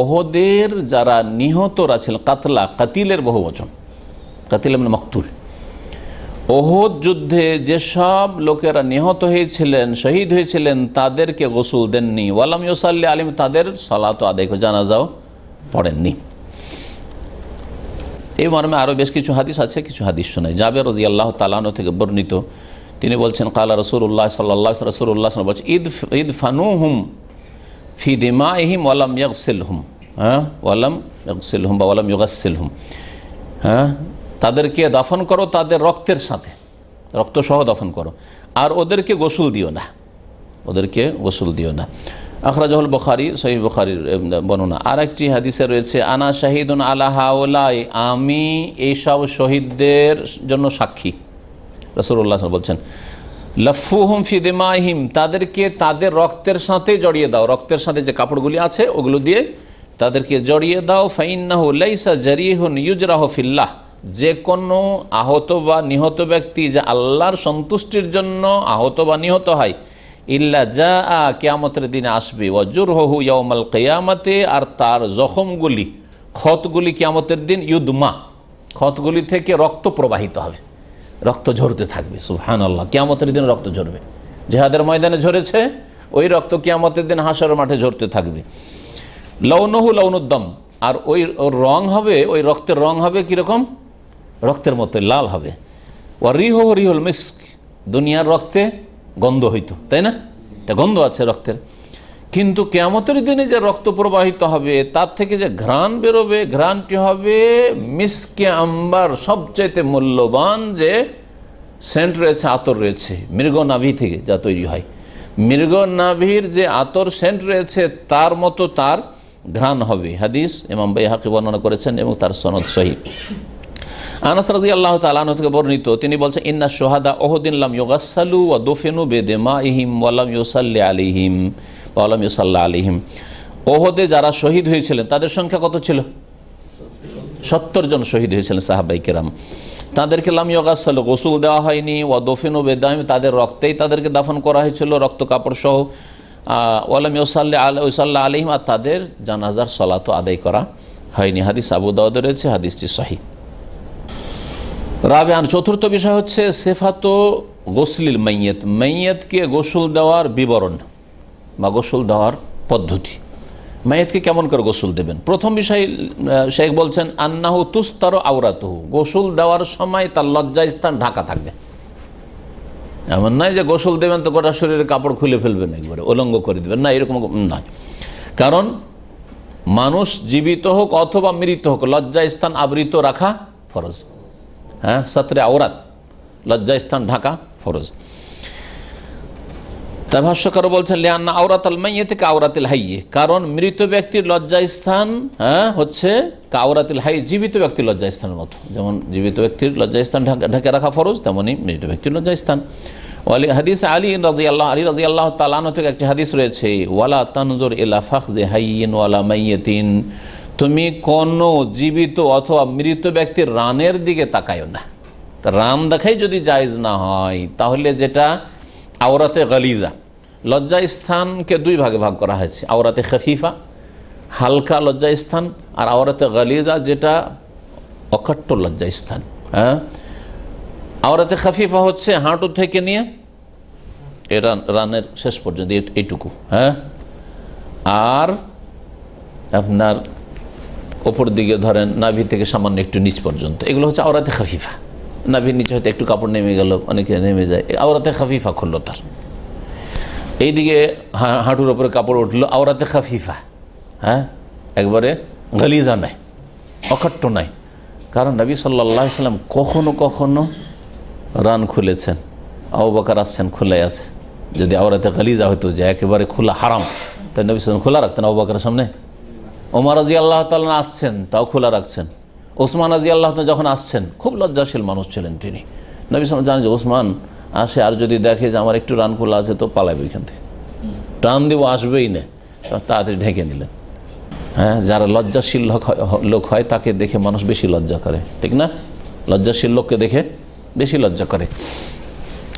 ওহদের যারা নিহতরা ছিলেন কাতলা, কাতিলের বহু বচন। কাতিল মকতুল। ওহদ যুদ্ধে যেসব লোকেরা নিহত হয়েছিলেন, শহীদ হয়েছিলেন, তাদেরকে গোসল দেননি। ওয়ালাম ইউসাল্লি আলিম তাদের সালাত আদায় জানাজাও পড়েননি। এই মর্মে আরও বেশ কিছু হাদিস আছে, কিছু হাদিস শোনায় জাবের রাজি আল্লাহ তালানো থেকে বর্ণিত। তিনি বলছেন, কালা রসুল্লাহ সাল্লাহ রসুল্লাহ বলছেন ঈদ ঈদ ফানু হুম ফি দিমা এহিম ওয়ালাম ইয়াকসিল হুম হ্যাঁ ওয়ালাম ইয়াকসিল হুম বা ওয়ালাম ইউগাসিল হুম হ্যাঁ তাদেরকে দাফন করো তাদের রক্তের সাথে। রক্তসহ দাফন করো। আর ওদেরকে গোসল দিও না। ওদেরকে গোসল দিও না। আখরাজহুল বখারি সহি বখারির বর্ণনা। আর একটি হাদিসে রয়েছে, আনা শাহিদুন আলা হাওলাই, আমি এইসব শহীদদের জন্য সাক্ষী। রসুল্লাহ বলছেন, লফুহুম ফিদেমাহিম তাদেরকে তাদের রক্তের সাথে জড়িয়ে দাও। রক্তের সাথে যে কাপড়গুলি আছে, ওগুলো দিয়ে তাদেরকে জড়িয়ে দাও। ফাইন্নাহু লাইসা জারিহুন ইউজরাহ ফিল্লাহ যে কোনো আহত বা নিহত ব্যক্তি যে আল্লাহর সন্তুষ্টির জন্য আহত বা নিহত হয়, ইল্লা যা আ কেয়ামতের দিনে আসবে। ওয়াজুর হহু ইয়ামাল কেয়ামতে, আর তার জখমগুলি, ক্ষতগুলি কেয়ামতের দিন ইউদমা, ক্ষতগুলি থেকে রক্ত প্রবাহিত হবে। রক্ত ঝরতে থাকবে সুহান আল্লাহ কেয়ামতের দিন রক্ত ঝরবে। জেহাদের ময়দানে ঝরেছে, ওই রক্ত কেয়ামতের দিন হাসার মাঠে ঝরতে থাকবে। লৌনহু লৌনুদ্দম আর ওই রং হবে, ওই রক্তের রং হবে কীরকম? রক্তের মতো লাল হবে। ও রিহ রিহল মিস্ক, দুনিয়ার রক্তে গন্ধ হইতো, তাই না? এটা গন্ধ আছে রক্তের। কিন্তু কেয়ামতের দিনে যে রক্ত প্রবাহিত হবে, তার থেকে যে ঘ্রাণ বেরোবে, ঘ্রাণটি হবে মিসকে আম্বার সবচাইতে মূল্যবান যে সেন্ট রয়েছে, আতর রয়েছে মৃগনাভি থেকে যা তৈরি হয়। মৃগনাভির যে আতর সেন্ট রয়েছে, তার মতো তার ঘ্রাণ হবে। হাদিস ইমাম হাকি বর্ণনা করেছেন এবং তার সনদ সহিব আনাস আল্লাহ তালাহ থেকে বর্ণিত, তিনি বলছেন, ইন্না সোহাদা ওহদিনলাম দোফেনু ইহিম ওয়ালাম ইউসাল্লি আলিহিম ওয়ালাম ইউসাল্লাহ আলিহিম ওহদে যারা শহীদ হয়েছিলেন, তাদের সংখ্যা কত ছিল? সত্তর জন শহীদ হয়েছিলেন সাহাবাই কেরাম। তাদেরকে লাম ইয়োগাসাল গোসুল দেওয়া হয়নি, ওয়া দফিন ও বেদাম তাদের রক্তেই তাদেরকে দাফন করা হয়েছিল, রক্ত কাপড় সহ। ওয়ালাম আল ইউসাল্লাহ আলিহিম আর তাদের জানাজার সলাত আদায় করা হয়নি। হাদিস আবু দাউদ রয়েছে, হাদিসটি সহি। রাবেয়ান, চতুর্থ বিষয় হচ্ছে, সেফাতো গোসলিল মাইয়েত মাইয়েতকে গোসল দেওয়ার বিবরণ। বা গোসল দেওয়ার পদ্ধতি। মাইয়েতকে কেমন করে গোসল দেবেন? প্রথম বিষয় শেখ বলছেন, আন্নাহু তুস্তার আওরাতহু। গোসল দেওয়ার সময় তার লজ্জাস্থান ঢাকা থাকবে। এমন নয় যে গোসল দেবেন তো গোটা শরীরের কাপড় খুলে ফেলবেন একবারে, উলঙ্গ করে দেবেন। না, এরকম নয়। কারণ মানুষ জীবিত হোক অথবা মৃত হোক, লজ্জাস্থান আবৃত রাখা ফরজ। হ্যাঁ সাতরে আওরাত, লজ্জাস্থান ঢাকা ফরজ। তাই ভাষ্যকার বলছেন লিয়ান্না আওরাত আল মাইয়ে থেকে আওরাতিল হাইয়ে। কারণ মৃত ব্যক্তির লজ্জাস্থান হ্যাঁ হচ্ছে আওরাতিল হাই জীবিত ব্যক্তির লজ্জাস্থানের মতো। যেমন জীবিত ব্যক্তির লজ্জাস্থান ঢাকা রাখা ফরজ তেমনই মৃত ব্যক্তির লজ্জাস্থান। ওয়ালি, হাদিস আলী রাজি আল্লাহ আলী রাজি আল্লাহ তালানো থেকে একটি হাদিস রয়েছে, ওয়ালা তানজুর ইলা ফাখজে হাইয়িন ওয়ালা মাইয়েতিন। তুমি কোনো জীবিত অথবা মৃত ব্যক্তির রানের দিকে তাকায়ও না। তা রান দেখাই যদি জায়জ না হয়, তাহলে যেটা আওরাতে গালিজা। লজ্জা স্থানকে দুই ভাগে ভাগ করা হয়েছে। আওরাতে খফিফা, হালকা লজ্জা স্থান, আর আওরাতে গালিজা, যেটা অকট্ট লজ্জা স্থান। হ্যাঁ? আওরাতে খফিফা হচ্ছে হাঁটু থেকে নিয়ে এ রান রানের শেষ পর্যন্ত এইটুকু হ্যাঁ? আর আপনার ওপর দিকে ধরেন নাভি থেকে সামান্য একটু নিচ পর্যন্ত। এগুলো হচ্ছে আওরাতে খাফিফা। নাভির নিচে হয়তো একটু কাপড় নেমে গেল, অনেকে নেমে যায়। আওরাতে খাফিফা খুললো তার। এইদিকে হাঁটুর ওপরে কাপড় উঠল, আওরাতে খাফিফা হ্যাঁ? একবারে গালিজা নাই অকট্ট নাই। কারণ নবী সাল্লাহ সাল্লাম কখনো কখনো রান খুলেছেন, আবু বকর আসছেন খোলাই আছে। যদি আওরাতে গালিজা হতো যে একেবারে খোলা, হারাম তাই নবী সাল্লাম খোলা রাখতেন আবু সামনে? ওমর রাজি আল্লাহ তাল্লাহ আসছেন, তাও খোলা রাখছেন। ওসমান আজি আল্লাহ যখন আসছেন, খুব লজ্জাশীল মানুষ ছিলেন তিনি। নবী সালাম জানেন যে ওসমান আসে আর যদি দেখে যে আমার একটু রান খোলা আছে তো পালাবে ওইখান থেকে। টান দেবো, আসবেই না। তাড়াতাড়ি ঢেকে নিলেন। হ্যাঁ যারা লজ্জাশীল লোক হয়- তাকে দেখে মানুষ বেশি লজ্জা করে, ঠিক না? লজ্জাশীল লোককে দেখে বেশি লজ্জা করে।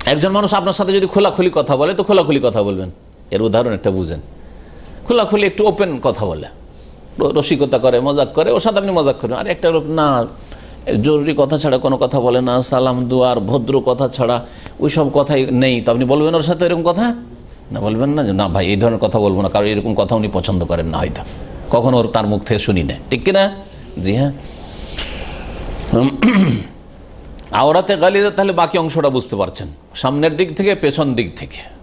একজন মানুষ আপনার সাথে যদি খোলাখুলি কথা বলে, তো খোলাখুলি কথা বলবেন। এর উদাহরণ একটা বুঝেন। খোলাখুলি একটু ওপেন কথা বলে। রসিকতা করে, মজাক করে ওর সাথে আপনি মজাক করেন। আর একটা লোক, না, জরুরি কথা ছাড়া কোনো কথা বলে না, সালাম, দুয়ার, ভদ্র কথা ছাড়া ওই সব কথাই নেই। তো আপনি বলবেন ওর সাথে এরকম কথা? না, বলবেন না যে, না ভাই, এই ধরনের কথা বলব না, কারণ এরকম কথা উনি পছন্দ করেন না হয়তো। কখন ওর তার মুখ থেকে শুনি না। ঠিক কিনা? জি হ্যাঁ। আওরাতে গালিদা তাহলে বাকি অংশটা বুঝতে পারছেন। সামনের দিক থেকে, পেছন দিক থেকে।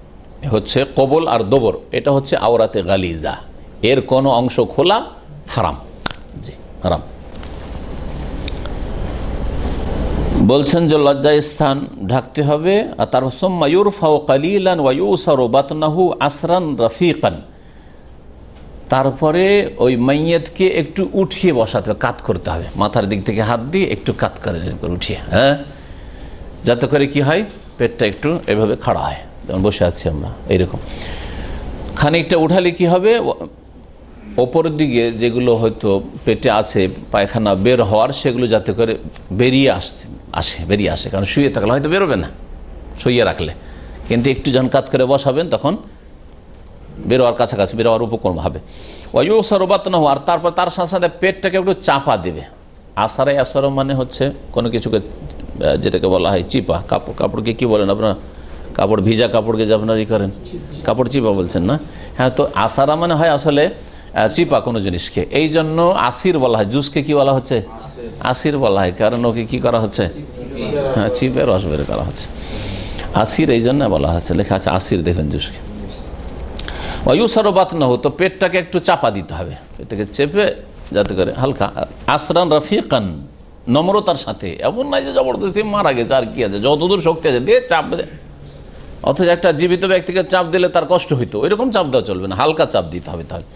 হচ্ছে কবল আর দবর। এটা হচ্ছে আওরাতে গালিজা। এর কোনো অংশ খোলা? হারাম। জি, হারাম। বলছেন যে লজ্জা স্থান ঢাকতে হবে, আর তার সোম্মা ইউরফাও কালিলান ওয়াইউসারো বাতনাহু আসরান রফিকান। তারপরে ওই মাইয়েতকে একটু উঠিয়ে বসাতে হবে, কাত করতে হবে। মাথার দিক থেকে হাত দিয়ে একটু কাত করে উঠিয়ে হ্যাঁ? যাতে করে কি হয়, পেটটা একটু এভাবে খাড়া হয়। যেমন বসে আছি আমরা, এইরকম। খানিকটা উঠালে কি হবে? ওপরের দিকে যেগুলো হয়তো পেটে আছে, পায়খানা বের হওয়ার, সেগুলো যাতে করে বেরিয়ে আসতে, আসে, বেরিয়ে আসে। কারণ শুয়ে থাকলে হয়তো বেরোবে না শুয়ে রাখলে। কিন্তু একটু যখন কাত করে বসাবেন, তখন বেরোয়ার কাছাকাছি, বেরোয়ার উপক্রম হবে। ওয়ু সরবাত না হওয়ার তারপর তার সাথে সাথে পেটটাকে একটু চাপা দেবে। আসারে আসর মানে হচ্ছে কোনো কিছুকে যেটাকে বলা হয় চিপা। কাপড়, কাপড়কে কি বলেন আপনার? কাপড় ভিজা কাপড়কে যে আপনার ই করেন? কাপড় চিপা বলছেন না? হ্যাঁ তো আসারা মানে হয় আসলে চিপা কোনো জিনিসকে এই জন্য আসির বলা হয়। জুসকে কি বলা হচ্ছে? আসির বলা হয়। কারণ ওকে কি করা হচ্ছে? হ্যাঁ চিপে রস বের করা হচ্ছে। আসির এই জন্য বলা হচ্ছে। লেখা আছে, আসির দেখবেন জুসকে। অয়ুসারবাত না হতো পেটটাকে একটু চাপা দিতে হবে। পেটটাকে চেপে যাতে করে হালকা। আসরান রফিকান, নম্রতার সাথে। এমন নাই যে জবরদস্তি মারা গেছে, আর কি আছে? যতদূর শক্তি আছে দিয়ে চাপ অথচ একটা জীবিত ব্যক্তিকে চাপ দিলে তার কষ্ট হইতো। এরকম চাপ দেওয়া চলবে না। হালকা চাপ দিতে হবে তাহলে।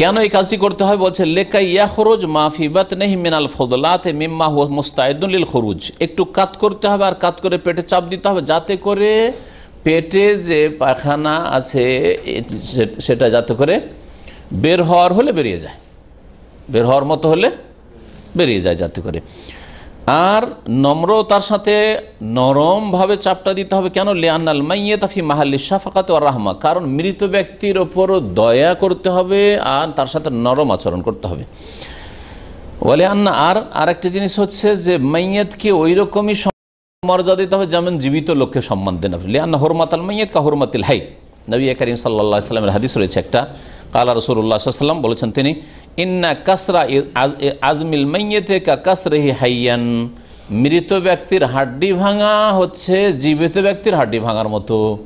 কেন এই কাজটি করতে হয়? বলছে লেকা ইয়া খরচ মাফিবাত নেই মিনাল ফদলাত মিম্মা হুয়া মুস্তায়দুল খরুজ। একটু কাত করতে হবে আর কাত করে পেটে চাপ দিতে হবে, যাতে করে পেটে যে পায়খানা আছে সেটা যাতে করে বের হওয়ার হলে বেরিয়ে যায়। বের হওয়ার মতো হলে বেরিয়ে যায় যাতে করে। আর নম্রতার সাথে নরমভাবে চাপটা দিতে হবে কেন? লিয়ান্নাল মাইয়ে তাফি মাহাল্লি শাফাকাত ও রাহমা। কারণ মৃত ব্যক্তির ওপর দয়া করতে হবে আর তার সাথে নরম আচরণ করতে হবে। বলে আন্না, আর আরেকটা জিনিস হচ্ছে যে মাইয়াতকে ওই রকমই মর্যাদা দিতে হবে যেমন জীবিত লোককে সম্মান দেন লিয়ান্না হরমাতাল মাইয়াত কা হরমাতিল হাই। নবী করিম সাল্লাহ সাল্লামের হাদিস রয়েছে একটা। কালা রসুল্লাহ সাল্লাম বলেছেন তিনি ইন্না কাসরা আজ- আজমিল মাইয়েতে কা হাইয়ান। মৃত ব্যক্তির হাড্ডি ভাঙা হচ্ছে জীবিত ব্যক্তির হাড্ডি ভাঙার মতো।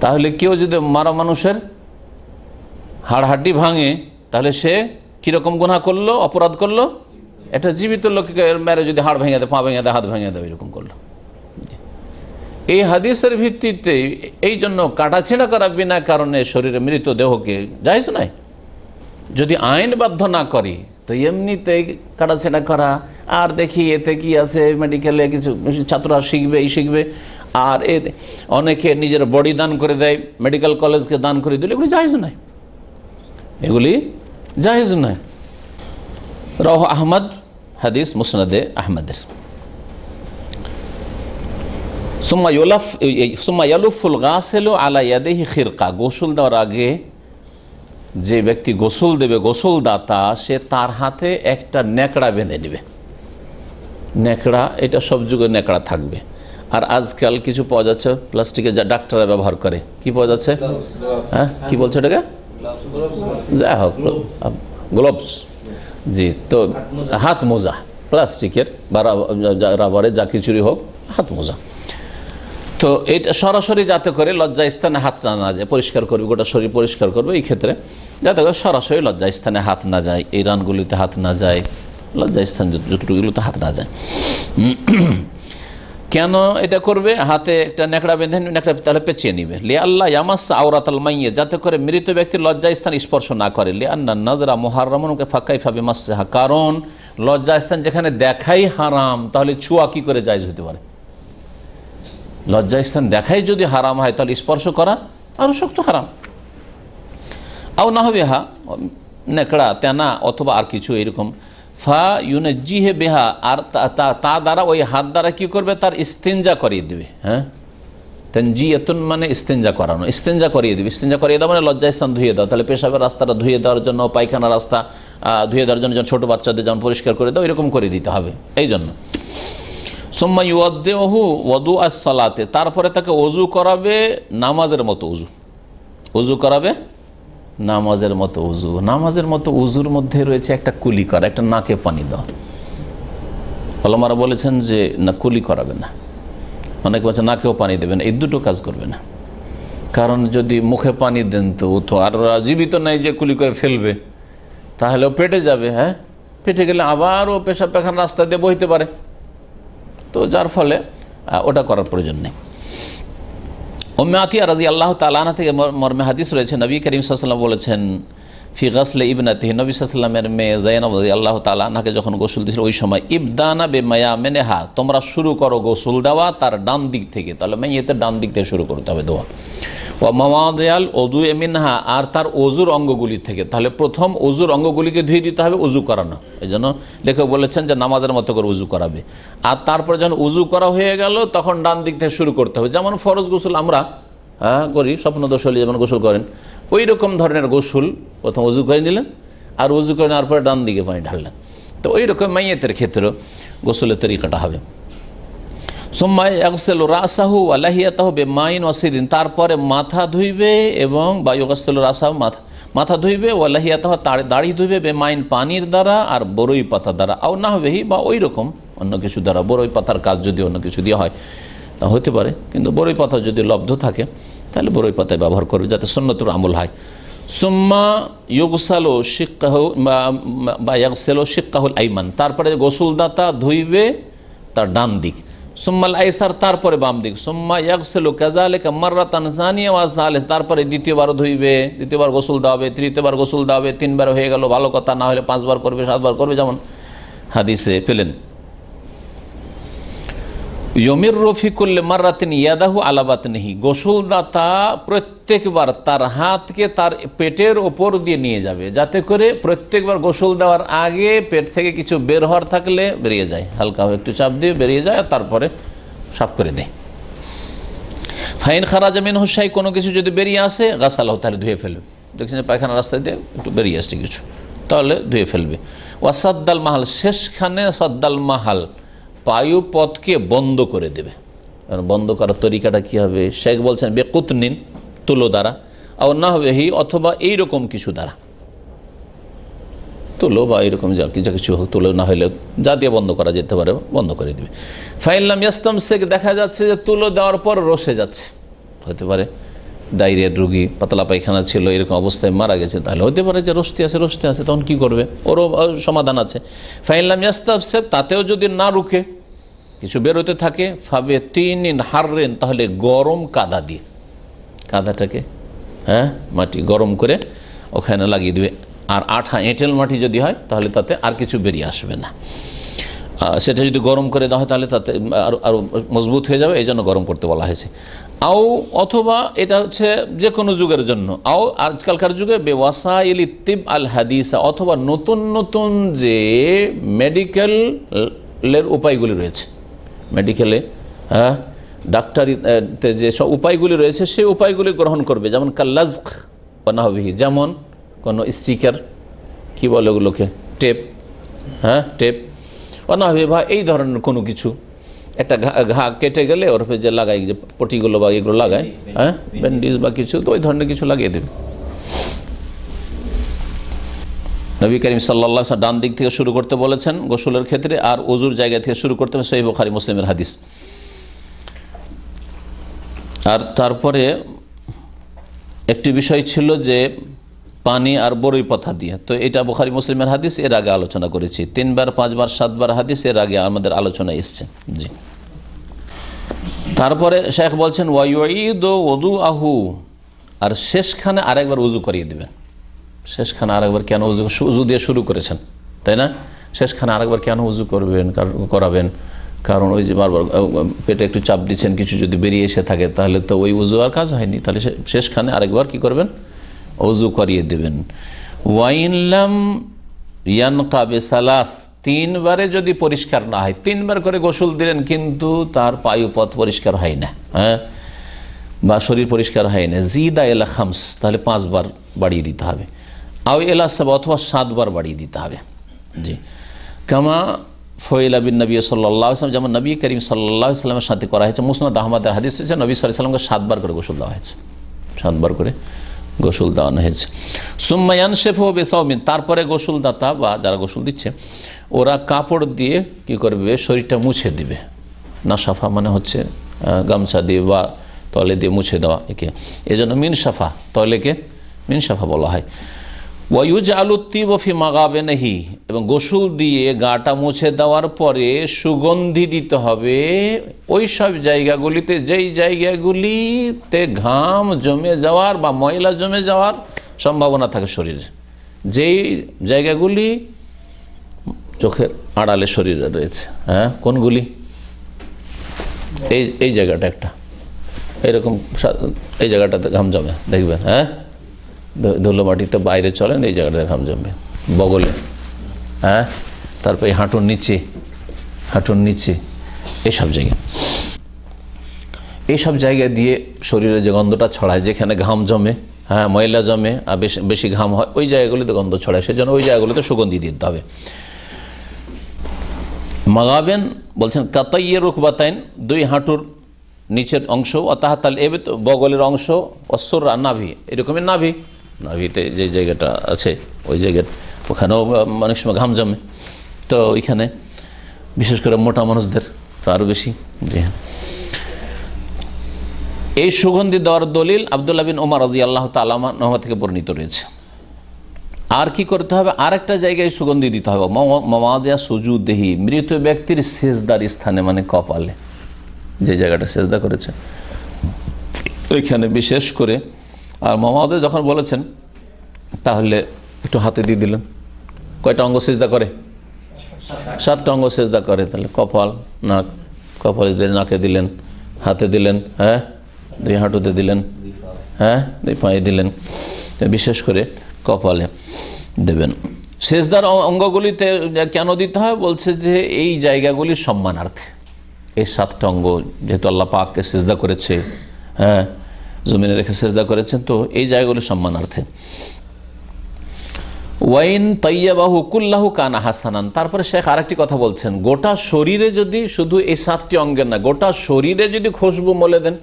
তাহলে কেউ যদি মারা মানুষের হাড় হাড্ডি ভাঙে, তাহলে সে কীরকম গুণা করল, অপরাধ করল? একটা জীবিত লোককে মেরে যদি হাড় ভেঙে দেয়, পা ভেঙে দেয়, হাত ভেঙে দেয়, এরকম করল। এই হাদিসের ভিত্তিতে এই জন্য কাটাছেঁড়া করা বিনা কারণে শরীরে মৃত দেহকে যাইজ নাই? যদি আইন বাধ্য না করি, তো এমনিতে কাটাছেঁড়া করা? আর দেখি এতে কি আছে মেডিকেলে কিছু ছাত্ররা শিখবে এই শিখবে। আর এ অনেকে নিজের বডি দান করে দেয় মেডিকেল কলেজকে দান করে দিলে এগুলি জাহেজ নয়। এগুলি জাহেজ নয়। রহ আহমদ, হাদিস মুসনাদে আহমদের। সুম্মা ইউলাফ সুম্মা ইয়ালুফুল গাছেল আলা ইয়াদেহি খিরকা। গোসল দেওয়ার আগে যে ব্যক্তি গোসল দেবে গোসল দাতা সে তার হাতে একটা ন্যাকড়া বেঁধে নেবে ন্যাকড়া এটা সব যুগে ন্যাকড়া থাকবে। আর আজকাল কিছু পাওয়া যাচ্ছে প্লাস্টিকের যা ডাক্তাররা ব্যবহার করে। কি পাওয়া যাচ্ছে? হ্যাঁ? কি বলছে এটাকে যাই হোক গ্লোভস জি তো হাত মোজা। প্লাস্টিকের বা রাবারের যা কিছুরই হোক হাত মোজা। তো এটা সরাসরি যাতে করে লজ্জা স্থানে হাত না না যায়, পরিষ্কার করবে, গোটা শরীর পরিষ্কার করবে, এই ক্ষেত্রে যাতে করে সরাসরি লজ্জা স্থানে হাত না যায়, এই রানগুলিতে হাত না যায় লজ্জা স্থান যতটুকুগুলোতে হাত না যায়। *clears throat* কেন এটা করবে? হাতে একটা নেকড়া বেঁধে নেকড়া তাহলে পেঁচিয়ে নিবে। লে আল্লাহ ইয়ামাস আওরাত মাইয়ে যাতে করে মৃত ব্যক্তি লজ্জা স্থান স্পর্শ না করে। লে আন্না নজরা মোহারমনকে ফাঁকাই ফাবে মাসা কারণ লজ্জা স্থান যেখানে দেখাই হারাম, তাহলে ছুয়া কি করে জায়জ হতে পারে? লজ্জা স্থান দেখাই যদি হারাম হয়, তাহলে স্পর্শ করা আরও শক্ত হারাম। আও না হবে হা নেকড়া, তেনা অথবা আর কিছু এরকম। ফা ইউনজি হে বেহা, আর তা দ্বারা ওই হাত দ্বারা কি করবে? তার ইস্তেঞ্জা করিয়ে দেবে হ্যাঁ? তেনজি এতন মানে ইস্তেঞ্জা করানো। ইস্তেঞ্জা করিয়ে দেবে। ইস্তেঞ্জা করিয়ে দেওয়া মানে লজ্জা স্থান ধুয়ে দাও তাহলে পেশাবের রাস্তাটা ধুয়ে দেওয়ার জন্য পায়খানা রাস্তা ধুয়ে দেওয়ার জন্য ছোটো বাচ্চাদের যেমন পরিষ্কার করে দাও, এরকম করে দিতে হবে। এই জন্য সোম্মা ইউদ্দেহু ওদু আর সালাতে, তারপরে তাকে অজু করাবে নামাজের মতো উজু উজু করাবে নামাজের মতো উজু নামাজের মতো উজুর মধ্যে রয়েছে একটা কুলি করা, একটা নাকে পানি দেওয়া। অলমারা বলেছেন যে, না, কুলি করাবে না। অনেকে বলছে, নাকেও পানি দেবেন এই দুটো কাজ করবে না। কারণ যদি মুখে পানি দেন তো ও তো আর জীবিত নাই যে কুলি করে ফেলবে। তাহলে ও পেটে যাবে হ্যাঁ? পেটে গেলে আবারও পেশাব পেখান রাস্তা দিয়ে বইতে পারে। তো যার ফলে ওটা করার প্রয়োজন নেই। ওম্মে আতিয়া রাজি আল্লাহ তালানা থেকে মর্মে হাদিস রয়েছে। নবী করিম সাল্লাম বলেছেন ফি গাসলে নবী সাল্লামের মেয়ে জাইনাব রাজি আল্লাহ তালানাকে যখন গোসল দিয়েছিল ওই সময় ইবদানা বে মায়া মেনে হা তোমরা শুরু করো গোসল দেওয়া তার ডান দিক থেকে। তাহলে মেয়েতে ডান দিক থেকে শুরু করতে হবে দোয়া। ও মামাদয়াল অজু এমিনহা আর তার অজুর অঙ্গগুলি থেকে। তাহলে প্রথম অজুর অঙ্গগুলিকে ধুয়ে দিতে হবে উজু করানো। এই জন্য লেখক বলেছেন যে নামাজের মতো করে উজু করাবে। আর তারপরে যখন উজু করা হয়ে গেল, তখন ডান দিক থেকে শুরু করতে হবে। যেমন ফরজ গোসল আমরা হ্যাঁ করি স্বপ্নদোষলী যেমন গোসল করেন। ওই রকম ধরনের গোসল প্রথম উজু করে নিলেন আর উজু করে নেওয়ার পরে ডান দিকে পানি ঢাললেন। তো ওই রকম মাইয়েতের ক্ষেত্রেও গোসলের তরিকাটা হবে। সোম্মাই একসেল রাসাহু আল্লাহিয়াতাহ বে মাইন ওয়াসিদিন তারপরে মাথা ধুইবে এবং বা ইয়গাসেল রাসাহু মাথা মাথা ধুইবে ওয়াল্লাহিয়াতাহ তার দাড়ি ধুইবে বে মাইন পানির দ্বারা আর বরই পাতা দ্বারা, আও না হবেহি বা ওই রকম অন্য কিছু দ্বারা, বরই পাতার কাজ যদি অন্য কিছু দিয়ে হয়। তা হতে পারে, কিন্তু বরই পাতা যদি লব্ধ থাকে তাহলে বরই পাতায় ব্যবহার করবে যাতে সন্ন্যতর আমল হয়। সুম্মা ইয়োগসালো শিক্ষাহ বা ইয়াকসেলো শিক্ষাহুল আইমান। তারপরে গোসলদাতা ধুইবে তার ডান দিক। সুম্মাল আইসার তারপরে বাম দিক। সুম্মা ইয়াকসেলো কাজালেকা মার্রাতান জানিয়া ওয়াজালে তারপরে দ্বিতীয়বার ধুইবে, দ্বিতীয়বার গোসল হবে তৃতীয়বার গোসল হবে তিনবার হয়ে গেল, ভালো কথা না হলে পাঁচবার করবে, সাতবার করবে, যেমন হাদিসে পেলেন। ইয়মির রফি করলে মার্রাতিন ইয়াদাহু আলাবাত নেহি গোসলদাতা প্রত্যেকবার তার হাতকে তার পেটের ওপর দিয়ে নিয়ে যাবে, যাতে করে প্রত্যেকবার গোসল দেওয়ার আগে পেট থেকে কিছু বের হওয়ার থাকলে বেরিয়ে যায়। হালকা একটু চাপ দিয়ে বেরিয়ে যায় আর তারপরে সাফ করে দেয়। ফাইন খারাজামিন হোসাই কোনো কিছু যদি বেরিয়ে আসে গাছালাহ তাহলে ধুয়ে ফেলবে। দেখছেন যে পায়খানা রাস্তায় দিয়ে একটু বেরিয়ে আসছে কিছু, তাহলে ধুয়ে ফেলবে। ওয়াসাদ্দাল মাহাল, শেষখানে সদ্দাল মাহাল। পায়ুপথকে বন্ধ করে দেবে। বন্ধ করার তরিকাটা কী হবে? শেখ বলছেন বেকুত নিন তুলো দ্বারা আর না হবে হি, অথবা এইরকম কিছু দ্বারা। তুলো বা এরকম যা কিছু কিছু হোক, তুলো না হলে যা দিয়ে বন্ধ করা যেতে পারে, বন্ধ করে দেবে। ফাইনলাম ইয়াস্তম শেখ দেখা যাচ্ছে যে তুলো দেওয়ার পর রসে যাচ্ছে। হতে পারে ডায়রিয়ার রুগী, পাতলা পায়খানা ছিল, এরকম অবস্থায় মারা গেছে, তাহলে হতে পারে যে রস্তি আছে রস্তি আছে, তখন কি করবে? ওরও সমাধান আছে। ফাইনলাম ইয়াস্তাফ শেখ তাতেও যদি না রুখে, কিছু বেরোতে থাকে, ফাবে তিন হাররেন, তাহলে গরম কাদা দিয়ে। কাদাটাকে হ্যাঁ মাটি গরম করে ওখানে লাগিয়ে দেবে। আর আঠা এঁটেল মাটি যদি হয়, তাহলে তাতে আর কিছু বেরিয়ে আসবে না। সেটা যদি গরম করে দেওয়া হয় তাহলে তাতে আরও আরও মজবুত হয়ে যাবে এই জন্য গরম করতে বলা হয়েছে। আও, অথবা এটা হচ্ছে যে কোনো যুগের জন্য। আও, আজকালকার যুগে বেওয়াসাইল ইত্তিব আল হাদিসা, অথবা নতুন নতুন যে মেডিকেলের উপায়গুলি রয়েছে। মেডিকেলে হ্যাঁ ডাক্তারিতে যে সব উপায়গুলি রয়েছে সেই উপায়গুলি গ্রহণ করবে। যেমন কাল্লাজক বানাহবিহি যেমন কোনো স্টিকার, কী বলে ওগুলোকে? টেপ হ্যাঁ টেপ। অনাহবি বা এই ধরনের কোনো কিছু? একটা ঘা কেটে গেলে ওর উপরে যে লাগাই, যে পটিগুলো বা এগুলো লাগায় হ্যাঁ? ব্যান্ডেজ বা কিছু, তো ওই ধরনের কিছু লাগিয়ে দেবে। নবী করিম সাল্লাহ ডান দিক থেকে শুরু করতে বলেছেন গোসলের ক্ষেত্রে, আর অজুর জায়গা থেকে শুরু করতে হবে সেই বোখারি মুসলিমের হাদিস। আর তারপরে একটি বিষয় ছিল যে পানি আর বরই পথা দিয়ে। তো এটা বোখারি মুসলিমের হাদিস, এর আগে আলোচনা করেছি। তিনবার, পাঁচবার, সাতবার হাদিস, এর আগে আমাদের আলোচনা এসছে। জি। তারপরে শেখ বলছেন ওয়াইদ ওদু আহু আর শেষখানে আরেকবার উজু করিয়ে দেবেন। শেষখানে আরেকবার কেন উজু উজু দিয়ে শুরু করেছেন, তাই না? শেষখানে আরেকবার কেন উজু করবেন করাবেন? কারণ ওই যে বারবার পেটে একটু চাপ দিচ্ছেন, কিছু যদি বেরিয়ে এসে থাকে, তাহলে তো ওই উজু আর কাজ হয়নি। তাহলে শেষখানে আরেকবার কি করবেন? উজু করিয়ে দেবেন। ওয়াইনলাম ইয়ান কাবে সালাস, তিনবারে যদি পরিষ্কার না হয়, তিনবার করে গোসল দিলেন কিন্তু তার পায়ুপথ পরিষ্কার হয় না হ্যাঁ? বা শরীর পরিষ্কার হয় না। জিদা এলা খামস, তাহলে পাঁচবার বাড়িয়ে দিতে হবে। আও এলা সাব, অথবা সাতবার বাড়িয়ে দিতে হবে। জি। কামা ফয়েলা বিন নবী সাল্লাহ আসলাম যেমন নবী করিম সাল্লাহ সাল্লামের সাথে করা হয়েছে, মুসনাদ আহমদের হাদিস হয়েছে নবী সাল্লাহ সাল্লামকে সাতবার করে গোসল দেওয়া হয়েছে। সাতবার করে। গোসল দেওয়ানো হয়েছে। সুম্মায়ান শেফ ও বেসাউমিন তারপরে গোসলদাতা বা যারা গোসল দিচ্ছে, ওরা কাপড় দিয়ে কি করবে? শরীরটা মুছে দিবে। না সাফা মানে হচ্ছে গামছা দিয়ে বা তলে দিয়ে মুছে দেওয়া একে। এজন্য মিন সাফা তলেকে মিন সাফা বলা হয়। ওয়ুজ আলুত্তি বফি মাগাবে নাহি এবং গোসল দিয়ে গাটা মুছে দেওয়ার পরে সুগন্ধি দিতে হবে। ওই সব জায়গাগুলিতে, যেই জায়গাগুলিতে ঘাম জমে যাওয়ার বা ময়লা জমে যাওয়ার সম্ভাবনা থাকে শরীরে, যেই জায়গাগুলি চোখের আড়ালে শরীরে রয়েছে। হ্যাঁ কোনগুলি? এই এই জায়গাটা একটা। এরকম এই জায়গাটাতে ঘাম জমে, দেখবেন হ্যাঁ? ধুলো মাটিতে বাইরে চলেন, এই জায়গাটাতে ঘাম জমবে। বগলে। হ্যাঁ? তারপরে হাঁটুর নিচে হাঁটুর নিচে এইসব জায়গা এইসব জায়গা দিয়ে শরীরে যে গন্ধটা ছড়ায়, যেখানে ঘাম জমে হ্যাঁ ময়লা জমে, আর বেশি বেশি ঘাম হয়, ওই জায়গাগুলিতে গন্ধ ছড়ায়। সেজন্য ওই জায়গাগুলিতে সুগন্ধি দিতে হবে। মাগাবেন, বলছেন, কাতাইয়ে রুখবাতাইন দুই হাঁটুর নিচের অংশ ও তাহাতাল এবে তো বগলের অংশ অস্তুর আর নাভি। এরকমই নাভি। নাভিতে যে জায়গাটা আছে, ওই জায়গার ওখানেও অনেক সময় ঘাম জমে। তো ওইখানে বিশেষ করে মোটা মানুষদের তো আরও বেশি জি হ্যাঁ এই সুগন্ধি দেওয়ার দলিল আবদুল্লাহ বিন ওমর রাজি আল্লাহ নহমা থেকে বর্ণিত রয়েছে। আর কি করতে হবে? আর একটা জায়গায় সুগন্ধি দিতে হবে। মমাজা সুজু দেহি মৃত ব্যক্তির শেষদার স্থানে মানে কপালে। যে জায়গাটা সেজদা করেছে। ওইখানে বিশেষ করে আর মমাদে যখন বলেছেন, তাহলে একটু হাতে দিয়ে দিলেন। কয়টা অঙ্গ সেজদা করে? সাতটা অঙ্গ সেজদা করে। তাহলে কপাল, নাক, কপালে নাকে দিলেন, হাতে দিলেন হ্যাঁ? দুই হাঁটুতে দিলেন হ্যাঁ? দুই পায়ে দিলেন। বিশেষ করে কপালে দেবেন। সেজদার অঙ্গগুলিতে কেন দিতে হয়? বলছে যে এই জায়গাগুলির সম্মানার্থে। এই সাতটা অঙ্গ যেহেতু আল্লাহ পাককে সেজদা করেছে হ্যাঁ? জমিনে রেখে সেজদা করেছেন, তো এই জায়গাগুলির সম্মানার্থে। ওয়াইন তৈয়াবাহু কুল্লাহু কানা হাসানান। তারপরে শেখ আরেকটি কথা বলছেন, গোটা শরীরে যদি শুধু এই সাতটি অঙ্গের না, গোটা শরীরে যদি খুশবু মলে দেন,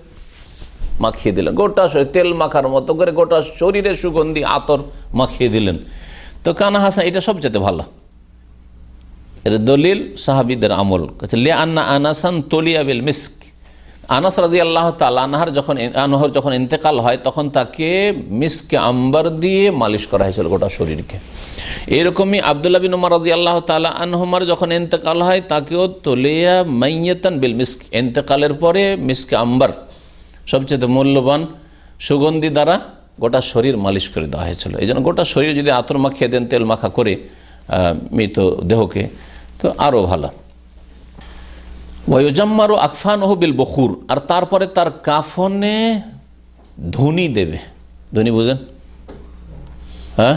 মাখিয়ে দিলেন। গোটা শরীর, তেল মাখার মতো করে গোটা শরীরে সুগন্ধি, আতর মাখিয়ে দিলেন। তো কানা হাসান, এটা সবচেয়ে ভালো। এর দলিল সাহাবিদের আমল। লে আন্না আনাসান তলিয়াবিল মিস্ক। আনাস রাজি আল্লাহ তালানহার যখন আনহর যখন ইন্তেকাল হয়, তখন তাকে মিসকে আম্বার দিয়ে মালিশ করা হয়েছিল গোটা শরীরকে। এরকমই আবদুল্লাহ বিন উমর রাজি আল্লাহ তালা আনহমার যখন ইন্তেকাল হয়, তাকেও তলিয়া মাইয়েতান বিল মিস্ক। ইন্তেকালের পরে মিসকে আম্বার সবচেয়ে মূল্যবান সুগন্ধি দ্বারা গোটা শরীর মালিশ করে দেওয়া হয়েছিল। এই জন্য গোটা শরীর যদি আতর মাখিয়ে দেন, তেল মাখা করে মৃত দেহকে, তো আরও ভালো। ওয়জাম্মারু আকফান বিল বখুর। আর তারপরে তার কাফনে ধনী দেবে। ধনী বুঝেন? হ্যাঁ?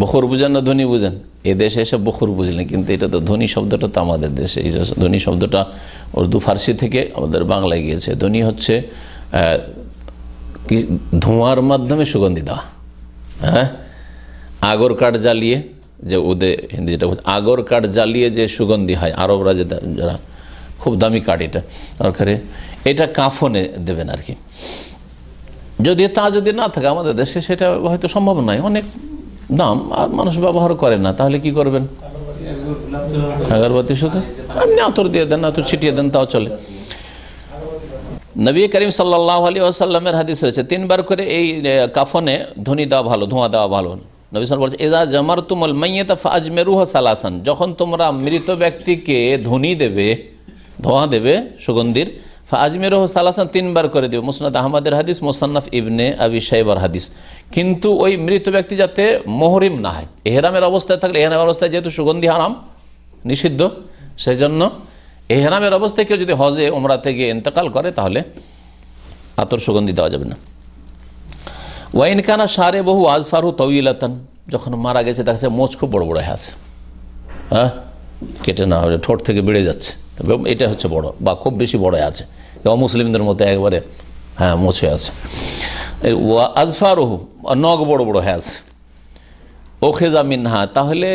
বখুর বুঝেন না ধনী বুঝেন? এ দেশে এসে বখুর বুঝলেন, কিন্তু এটা তো ধনী শব্দটা তো আমাদের দেশে, এই ধনী শব্দটা উর্দু ফার্সি থেকে আমাদের বাংলায় গিয়েছে। ধনী হচ্ছে ধোঁয়ার মাধ্যমে সুগন্ধি দেওয়া। হ্যাঁ? আগর কাঠ জ্বালিয়ে যে ওদের হিন্দি যেটা আগর কাঠ জ্বালিয়ে যে সুগন্ধি হয় আরবরা যে যারা খুব দামি কাঠ এটা, দরকারে। এটা কাফনে দেবেন আর কি। যদি তা যদি না থাকে আমাদের দেশে, সেটা হয়তো সম্ভব নয়। অনেক দাম, আর মানুষ ব্যবহার করে না, তাহলে কি করবেন? আগরবাতি শুধু? আপনি আতর দিয়ে দেন, আতর ছিটিয়ে দেন, তাও চলে। নবী করিম সাল্লাহ আলী আসাল্লামের হাদিস রয়েছে, তিনবার করে এই কাফনে ধ্বনি দেওয়া ভালো, ধোঁয়া দেওয়া ভালো। নবী সাল বলছে এজা জামার তুমল মাইয়েতা আজমেরুহ সালাসান যখন তোমরা মৃত ব্যক্তিকে ধ্বনি দেবে ধোঁয়া দেবে সুগন্ধির। আজমেরুহ সালাসান তিনবার করে দেবে। মুসনাদ আহমদের হাদিস, মোসান্নাফ ইবনে আবি সাইবার হাদিস। কিন্তু ওই মৃত ব্যক্তি যাতে মোহরিম না হয়। এহেরামের অবস্থায় থাকলে, এহেরামের অবস্থায় যেহেতু সুগন্ধি হারাম, নিষিদ্ধ সেই জন্য এহরামের অবস্থায় কেউ যদি হজে ওমরাতে গিয়ে ইন্তেকাল করে, তাহলে আতর সুগন্ধি দেওয়া যাবে না। ওয়াইন কানা সারে বহু আজফারু তউইলাতান যখন মারা গেছে, দেখা যাচ্ছে মোচ খুব বড় বড় হয়ে আছে। হ্যাঁ? কেটে না হবে ঠোঁট থেকে বেড়ে যাচ্ছে। তবে এটা হচ্ছে বড় বা খুব বেশি বড় আছে। মুসলিমদের মধ্যে একবারে হ্যাঁ মুছে আছে। ওয়া আজফারহু নখ বড় বড় হ্যাঁ আছে। ওখেজা মিনহা, তাহলে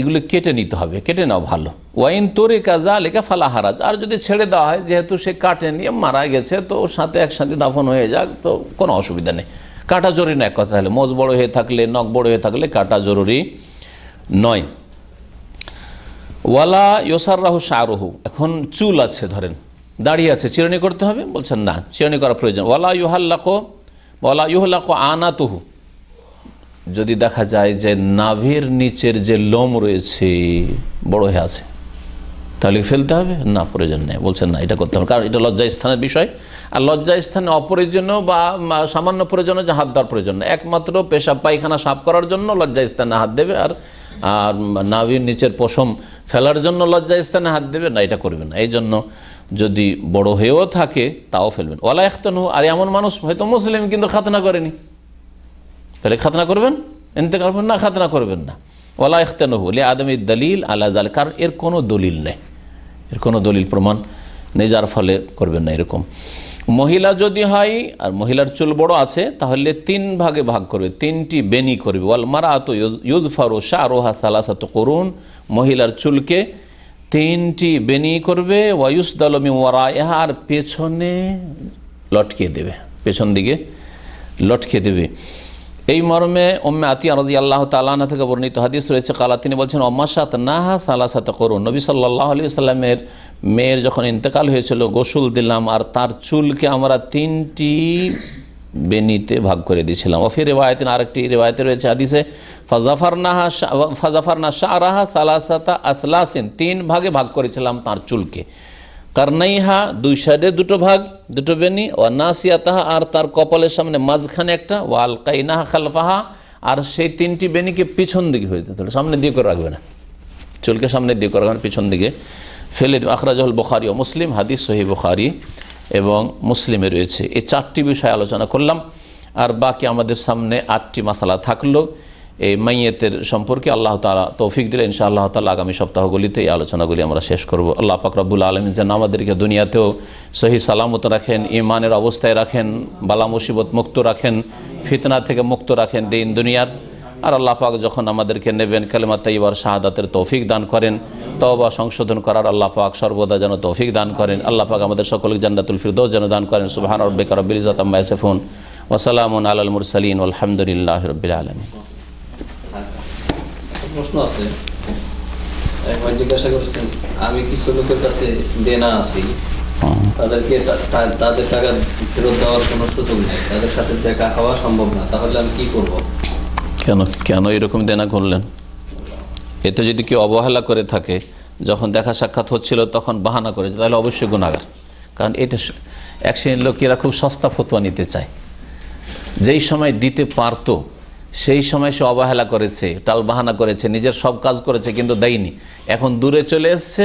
এগুলো কেটে নিতে হবে, কেটে নেওয়া ভালো। ওয়াইন তোরে কাজা লেখা ফালা হারাজ, আর যদি ছেড়ে দেওয়া হয়, যেহেতু সে কাটে নিয়ে মারা গেছে, তো ওর সাথে একসাথে দাফন হয়ে যাক, তো কোনো অসুবিধা নেই। কাটা জরুরি না এক কথা তাহলে মোজ বড় হয়ে থাকলে, নখ বড় হয়ে থাকলে কাটা জরুরি নয়। ওয়ালা ইয়োসাররাহু শাহরুহু। এখন চুল আছে, ধরেন। দাঁড়িয়ে আছে, চিরনি করতে হবে? বলছেন, না, চিরনি করা প্রয়োজন। ওয়ালা ইউহাল্লাকো, ওয়ালা ইউহল্লাকো আনাতুহু। যদি দেখা যায় যে নাভির নিচের যে লোম রয়েছে, বড় হয়ে আছে, তাহলে ফেলতে হবে? না, প্রয়োজন নেই। বলছেন, না, এটা করতে হবে। কারণ এটা লজ্জা স্থানের বিষয়। আর লজ্জা স্থানে অপ্রয়োজনীয় বা সামান্য প্রয়োজনীয় যে হাত দেওয়ার প্রয়োজন একমাত্র পেশাব পায়খানা সাফ করার জন্য লজ্জা স্থানে হাত দেবে। আর আর নাভির নিচের পশম ফেলার জন্য লজ্জা স্থানে হাত দেবে না, এটা করবে না। এই জন্য যদি বড় হয়েও থাকে, তাও ফেলবেন। ওলা এখতন আর এমন মানুষ হয়তো মুসলিম, কিন্তু খাতনা করেনি। তাহলে খাতনা করবেন? এনতে করবেন? না, খাতনা করবেন না। ওলা ইখতানহু বলে আদমি দলিল আল্লাহ কারণ এর কোনো দলিল নেই। এর কোনো দলিল প্রমাণ নেই, যার ফলে করবেন না এরকম। মহিলা যদি হয় আর মহিলার চুল বড় আছে, তাহলে তিন ভাগে ভাগ করবে, তিনটি বেনি করবে। ওয়াল মারা তো ইউজ ফারো শাহরোহা সালাসাত করুন। মহিলার চুলকে তিনটি বেনি করবে ওয়ুস দলমি ওয়ারা আর পেছনে লটকে দেবে, পেছন দিকে লটকে দেবে। এই মর্মে ওম্মে আতিয়া রাজি আল্লাহ তালানা থেকে বর্ণিত হাদিস রয়েছে, কালা তিনি বলছেন অম্মাসাত নাহা সালা সালাসাত করুন। নবী সাল্লাহ আলি সাল্লামের মেয়ের যখন ইন্তেকাল হয়েছিল, গোসল দিলাম আর তার চুলকে আমরা তিনটি বেনিতে ভাগ করে দিয়েছিলাম। অফি রেওয়ায়তিন আরেকটি রেওয়ায়তে রয়েছে হাদিসে ফাজাফার নাহা ফাজাফার না শাহরাহা সালাসাতা আসলাসিন। তিন ভাগে ভাগ করেছিলাম তার চুলকে। কারনাইহা দুই সাইডে দুটো ভাগ, দুটো বেনি ও নাসিয়াতাহা আর তার কপালের সামনে মাঝখানে একটা ও আলকাইনাহা খালফাহা, আর সেই তিনটি বেনিকে পিছন দিকে হয়ে যেতে হবে সামনে দিয়ে করে রাখবে না। চুলকে সামনে দিয়ে করে রাখবেন পিছন দিকে ফেলে দেবে। আখরাজল বখারি ও মুসলিম, হাদিস সহি বখারি এবং মুসলিমে রয়েছে। এই চারটি বিষয় আলোচনা করলাম। আর বাকি আমাদের সামনে আটটি মশালা থাকল। এই মাইয়েতের সম্পর্কে আল্লাহ তালা তৌফিক দিলে ইনশা আল্লাহ তালা আগামী সপ্তাহগুলিতে এই আলোচনাগুলি আমরা শেষ করব। আল্লাহ ফাকরাবুল আলম যেন আমাদেরকে দুনিয়াতেও সহি সালামত রাখেন ইমানের অবস্থায় রাখেন, বালা মুসিবত মুক্ত রাখেন, ফিতনা থেকে মুক্ত রাখেন দিন দুনিয়ার। আর আল্লাহ পাক যখন আমাদেরকে নেবেন, কালেমা তাইবার শাহাদাতের তৌফিক দান করেন, তওবা সংশোধন করার আল্লাহ পাক সর্বদা যেন তৌফিক দান করেন। আল্লাহ পাক আমাদের সকলকে জান্নাতুল ফিরদৌস যেন দান করেন। সুবহান রব্বিকা রব্বিল ইজ্জাতি আম্মা ইয়াসিফুন। ওয়া সালামুন আলাল মুরসালিন। আলহামদুলিল্লাহি রাব্বিল আলামিন। প্রশ্ন আছে। একবার জিজ্ঞাসা করেছেন, আমি কিছু লোকের কাছে দেনা আছি। তাদেরকে তাদের টাকা ফেরত দেওয়ার কোনো সুযোগ নেই। তাদের সাথে দেখা হওয়া সম্ভব না। তাহলে আমি কি করব? কেন কেন এরকম দেনা করলেন? এতে যদি কেউ অবহেলা করে থাকে, যখন দেখা সাক্ষাৎ হচ্ছিল, তখন বাহানা করেছে। তাহলে অবশ্যই গুণাগার কারণ এটা এক শ্রেণির লোকেরা খুব সস্তা ফতোয়া নিতে চায়। যেই সময় দিতে পারতো সেই সময় সে অবহেলা করেছে টাল বাহানা করেছে, নিজের সব কাজ করেছে, কিন্তু দেয়নি। এখন দূরে চলে এসছে।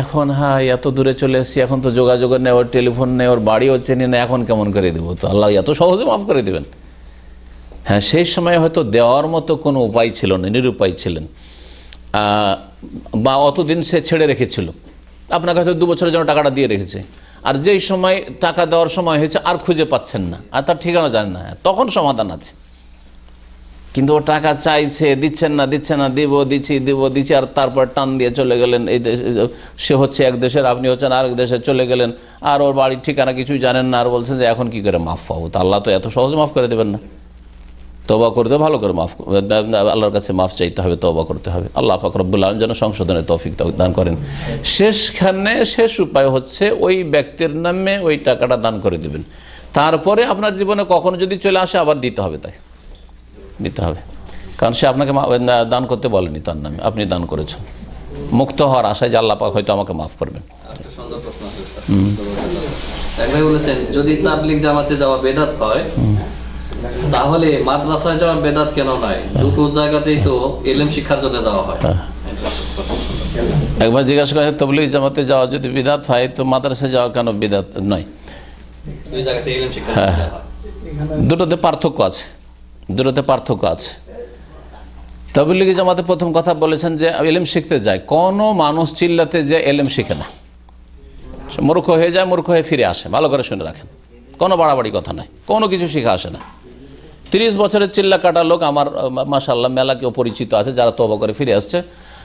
এখন হ্যাঁ এত দূরে চলে এসছি, এখন তো যোগাযোগের নেই, ওর টেলিফোন নেই, ওর বাড়িও চেনি না, এখন কেমন করে দেবো? তো আল্লাহ এত সহজে মাফ করে দেবেন। হ্যাঁ সেই সময় হয়তো দেওয়ার মতো কোনো উপায় ছিল না, নিরুপায় ছিলেন। বা অতদিন সে ছেড়ে রেখেছিল। আপনাকে হয়তো দু বছরের জন্য টাকাটা দিয়ে রেখেছে। আর যেই সময় টাকা দেওয়ার সময় হয়েছে, আর খুঁজে পাচ্ছেন না। আর তার ঠিকানা জানেন না। তখন সমাধান আছে। কিন্তু ও টাকা চাইছে, দিচ্ছেন না দিচ্ছেন না, দিব, দিচ্ছি দিব, দিচ্ছি, আর তারপর টান দিয়ে চলে গেলেন এই দেশ, সে হচ্ছে এক দেশের, আপনি হচ্ছেন আরেক দেশে চলে গেলেন, আর ওর বাড়ির ঠিকানা কিছুই জানেন না, আর বলছেন যে এখন কি করে মাফ পাবো? তা আল্লাহ তো এত সহজে মাফ করে দেবেন না। তবা করতে ভালো করে মাফ আল্লাহর কাছে মাফ চাইতে হবে তবা করতে হবে। আল্লাহ ফাকরবুল্লাহ যেন সংশোধনের তৌফিক দান করেন। শেষখানে, শেষ উপায় হচ্ছে ওই ব্যক্তির নামে ওই টাকাটা দান করে দেবেন। তারপরে আপনার জীবনে কখনো যদি চলে আসে, আবার দিতে হবে তাই দিতে হবে। কারণ সে আপনাকে দান করতে বলেনি তার নামে। আপনি দান করেছেন। মুক্ত হওয়ার আশায় যে আল্লাহ পাক হয়তো আমাকে মাফ করবেন। বলেছেন যদি তাবলিগ জামাতে যাওয়া বেদাত হয় তাহলে মাদ্রাসায় যাওয়া বেদাত কেন নয়? দুটো জায়গাতেই তো এলেম শিক্ষার জন্য যাওয়া হয়। একবার জিজ্ঞাসা করে তবলিগ জামাতে যাওয়া যদি বিদাত হয় তো মাদ্রাসায় যাওয়া কেন বিদাত নয়? যাওয়া হয়। দুটোতে পার্থক্য আছে। দুটোতে পার্থক্য আছে। তবলিগি জামাতে প্রথম কথা বলেছেন যে, এলেম শিখতে যায়। কোনো মানুষ চিল্লাতে যে এলেম শিখে না। মূর্খ হয়ে যায়, মূর্খ হয়ে ফিরে আসে। ভালো করে শুনে রাখেন। কোনো বাড়াবাড়ি কথা নাই। কোনো কিছু শিখে আসে না। তিরিশ বছরের চিল্লা কাটা লোক আমার মাসাল্লাহ মেলা কেউ পরিচিত আছে যারা তবা করে ফিরে আসছে।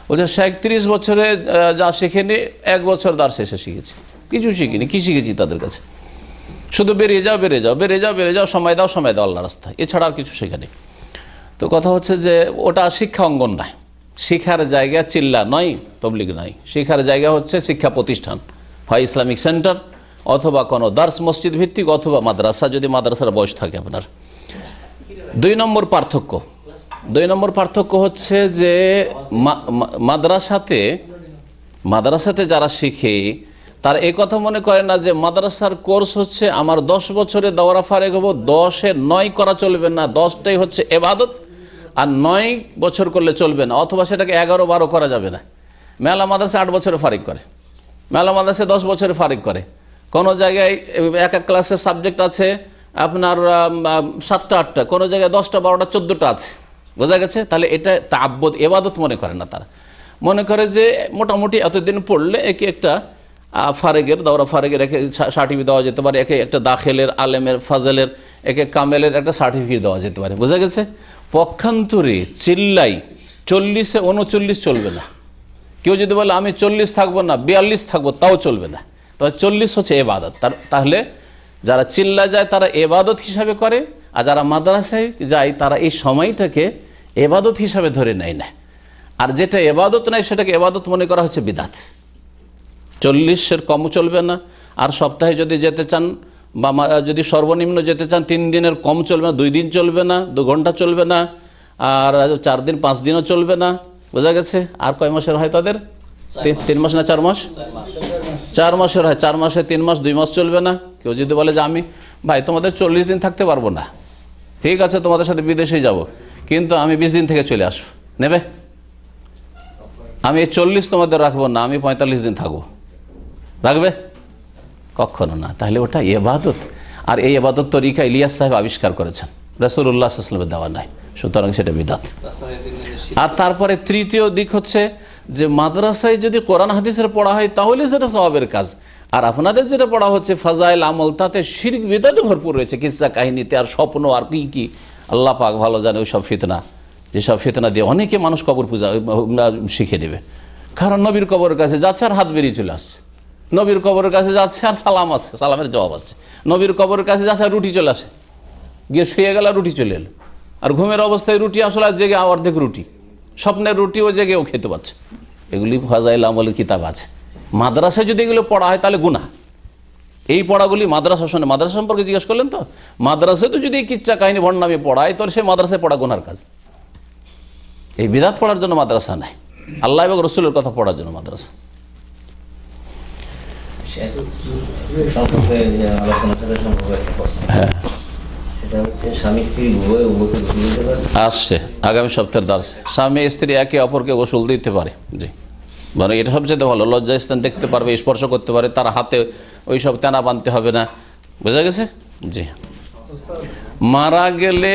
বলছে, শেখ, তিরিশ বছরে যা শিখেনি, এক বছর দার শেষে শিখেছি। কিছু শিখিনি। কি শিখেছি তাদের কাছে? শুধু বেরিয়ে যাও বেরিয়ে যাও বেরিয়ে যাও বেরিয়ে যাও, সময় দাও সময় দাও আল্লাহ রাস্তায়। এছাড়া আর কিছু শেখা নেই। তো কথা হচ্ছে যে ওটা শিক্ষা অঙ্গন নয়। শিক্ষার জায়গা চিল্লা নয়, তবলিগ নয়। শিক্ষার জায়গা হচ্ছে শিক্ষা প্রতিষ্ঠান। হয় ইসলামিক সেন্টার অথবা কোনো দার্স মসজিদ ভিত্তিক অথবা মাদ্রাসা, যদি মাদ্রাসার বয়স থাকে আপনার। দুই নম্বর পার্থক্য। দুই নম্বর পার্থক্য হচ্ছে যে মাদ্রাসাতে মাদ্রাসাতে যারা শিখে তার এই কথা মনে করে না যে মাদ্রাসার কোর্স হচ্ছে আমার দশ বছরে দৌড়া ফারেক হব, দশে নয় করা চলবে না, দশটাই হচ্ছে এবাদত, আর নয় বছর করলে চলবে না, অথবা সেটাকে এগারো বারো করা যাবে না। মেলা মাদ্রাসা আট বছরে ফারিক করে। মেলা মাদ্রাসা দশ বছরে ফারিক করে। কোনো জায়গায় এক এক ক্লাসের সাবজেক্ট আছে, আপনার সাতটা, আটটা, কোনো জায়গায় দশটা, বারোটা, চোদ্দোটা আছে। বোঝা গেছে? তাহলে এটা তাব্বত এবাদত মনে করে না তারা। মনে করে যে মোটামুটি এতদিন পড়লে একে একটা ফারেগের দাওরা ফারেগের একে সার্টিফিকেট দেওয়া যেতে পারে, একে একটা দাখেলের, আলেমের, ফাজেলের, একে কামেলের একটা সার্টিফিকেট দেওয়া যেতে পারে। বোঝা গেছে? পক্ষান্তরে চিল্লাই চল্লিশে উনচল্লিশ চলবে না। কেউ যদি বলে, আমি চল্লিশ থাকব না, বিয়াল্লিশ থাকব তাও চলবে না। তবে চল্লিশ হচ্ছে এবাদত। তার তাহলে যারা চিল্লা যায়, তারা এবাদত হিসাবে করে, আর যারা মাদ্রাসায় যায়, তারা এই সময়টাকে এবাদত হিসাবে ধরে নেয় না। আর যেটা এবাদত নয় সেটাকে এবাদত মনে করা হচ্ছে বিদাত। চল্লিশের কমও চলবে না। আর সপ্তাহে যদি যেতে চান বা যদি সর্বনিম্ন যেতে চান তিন দিনের কম চলবে না দুই দিন চলবে না দু ঘণ্টা চলবে না আর চার দিন পাঁচ দিনও চলবে না। বোঝা গেছে? আর কয় মাসের হয় তাদের? তিন- মাস। না চার মাস? চার মাসের হয় চার মাসে তিন মাস দুই মাস চলবে না। কেউ যদি বলে যে আমি ভাই তোমাদের চল্লিশ দিন থাকতে পারব না। ঠিক আছে তোমাদের সাথে বিদেশে যাব কিন্তু আমি বিশ দিন থেকে চলে আসব। নেবে? আমি এই চল্লিশ তোমাদের রাখব না আমি পঁয়তাল্লিশ দিন থাকব। রাখবে কখনো না। তাহলে ওটা এবাদত আর এই এবাদত তরিকা ইলিয়াস সাহেব আবিষ্কার করেছেন। রসুল্লাহ আসলামের দেওয়া নাই। সুতরাং সেটা বিদাত। আর তারপরে তৃতীয় দিক হচ্ছে যে মাদ্রাসায় যদি কোরআন হাদিসের পড়া হয়, তাহলে সেটা স্বভাবের কাজ। আর আপনাদের যেটা পড়া হচ্ছে, ফাজাইল আমল, তাতে শিরিক, বিদাতে ভরপুর রয়েছে। কিসা কাহিনীতে আর স্বপ্ন আর কি কি। আল্লাহ পাক ভালো জানে ওই সব ফিতনা। যেসব ফিতনা দিয়ে অনেকে মানুষ কবর পূজা শিখে নেবে কারণ নবীর কবরের কাছে যাচ্ছে আর হাত বেরিয়ে চলে আসছে। নবীর কবরের কাছে যাচ্ছে আর সালাম আসছে, সালামের জবাব আসছে। নবীর কবরের কাছে যাচ্ছে রুটি চলে আসে। গিয়ে শুয়ে গেল রুটি চলে এলো। আর ঘুমের অবস্থায় রুটি আসলে আর জেগে অর্ধেক রুটি। স্বপ্নের রুটিও জেগে ও খেতে পাচ্ছে এগুলি ফাজাইল আমলের কিতাব আছে। মাদ্রাসায় যদি এগুলো পড়া হয় তাহলে গুণা এই পড়াগুলি মাদ্রাসা শোনে। মাদ্রাসা সম্পর্কে জিজ্ঞেস করলেন তো? মাদ্রাসায় তো যদি কিচ্ছা কাহিনী ভণ্ডামি পড়ায় তাহলে সে মাদ্রাসায় পড়া গুনার কাজ। এই বিরাট পড়ার জন্য মাদ্রাসা নাই। আল্লাহ এবং রসুলের কথা পড়ার জন্য মাদ্রাসা। আসছে, আগামী সপ্তাহের দাস স্বামী, স্ত্রী একে অপরকে গোসল দিতে পারে, জি। মানে এটা সবচেয়ে ভালো লজ্জা স্থান দেখতে পারবে, স্পর্শ করতে পারে, তার হাতে ওই সব তেনা বানতে হবে না। বোঝা গেছে? জি। মারা গেলে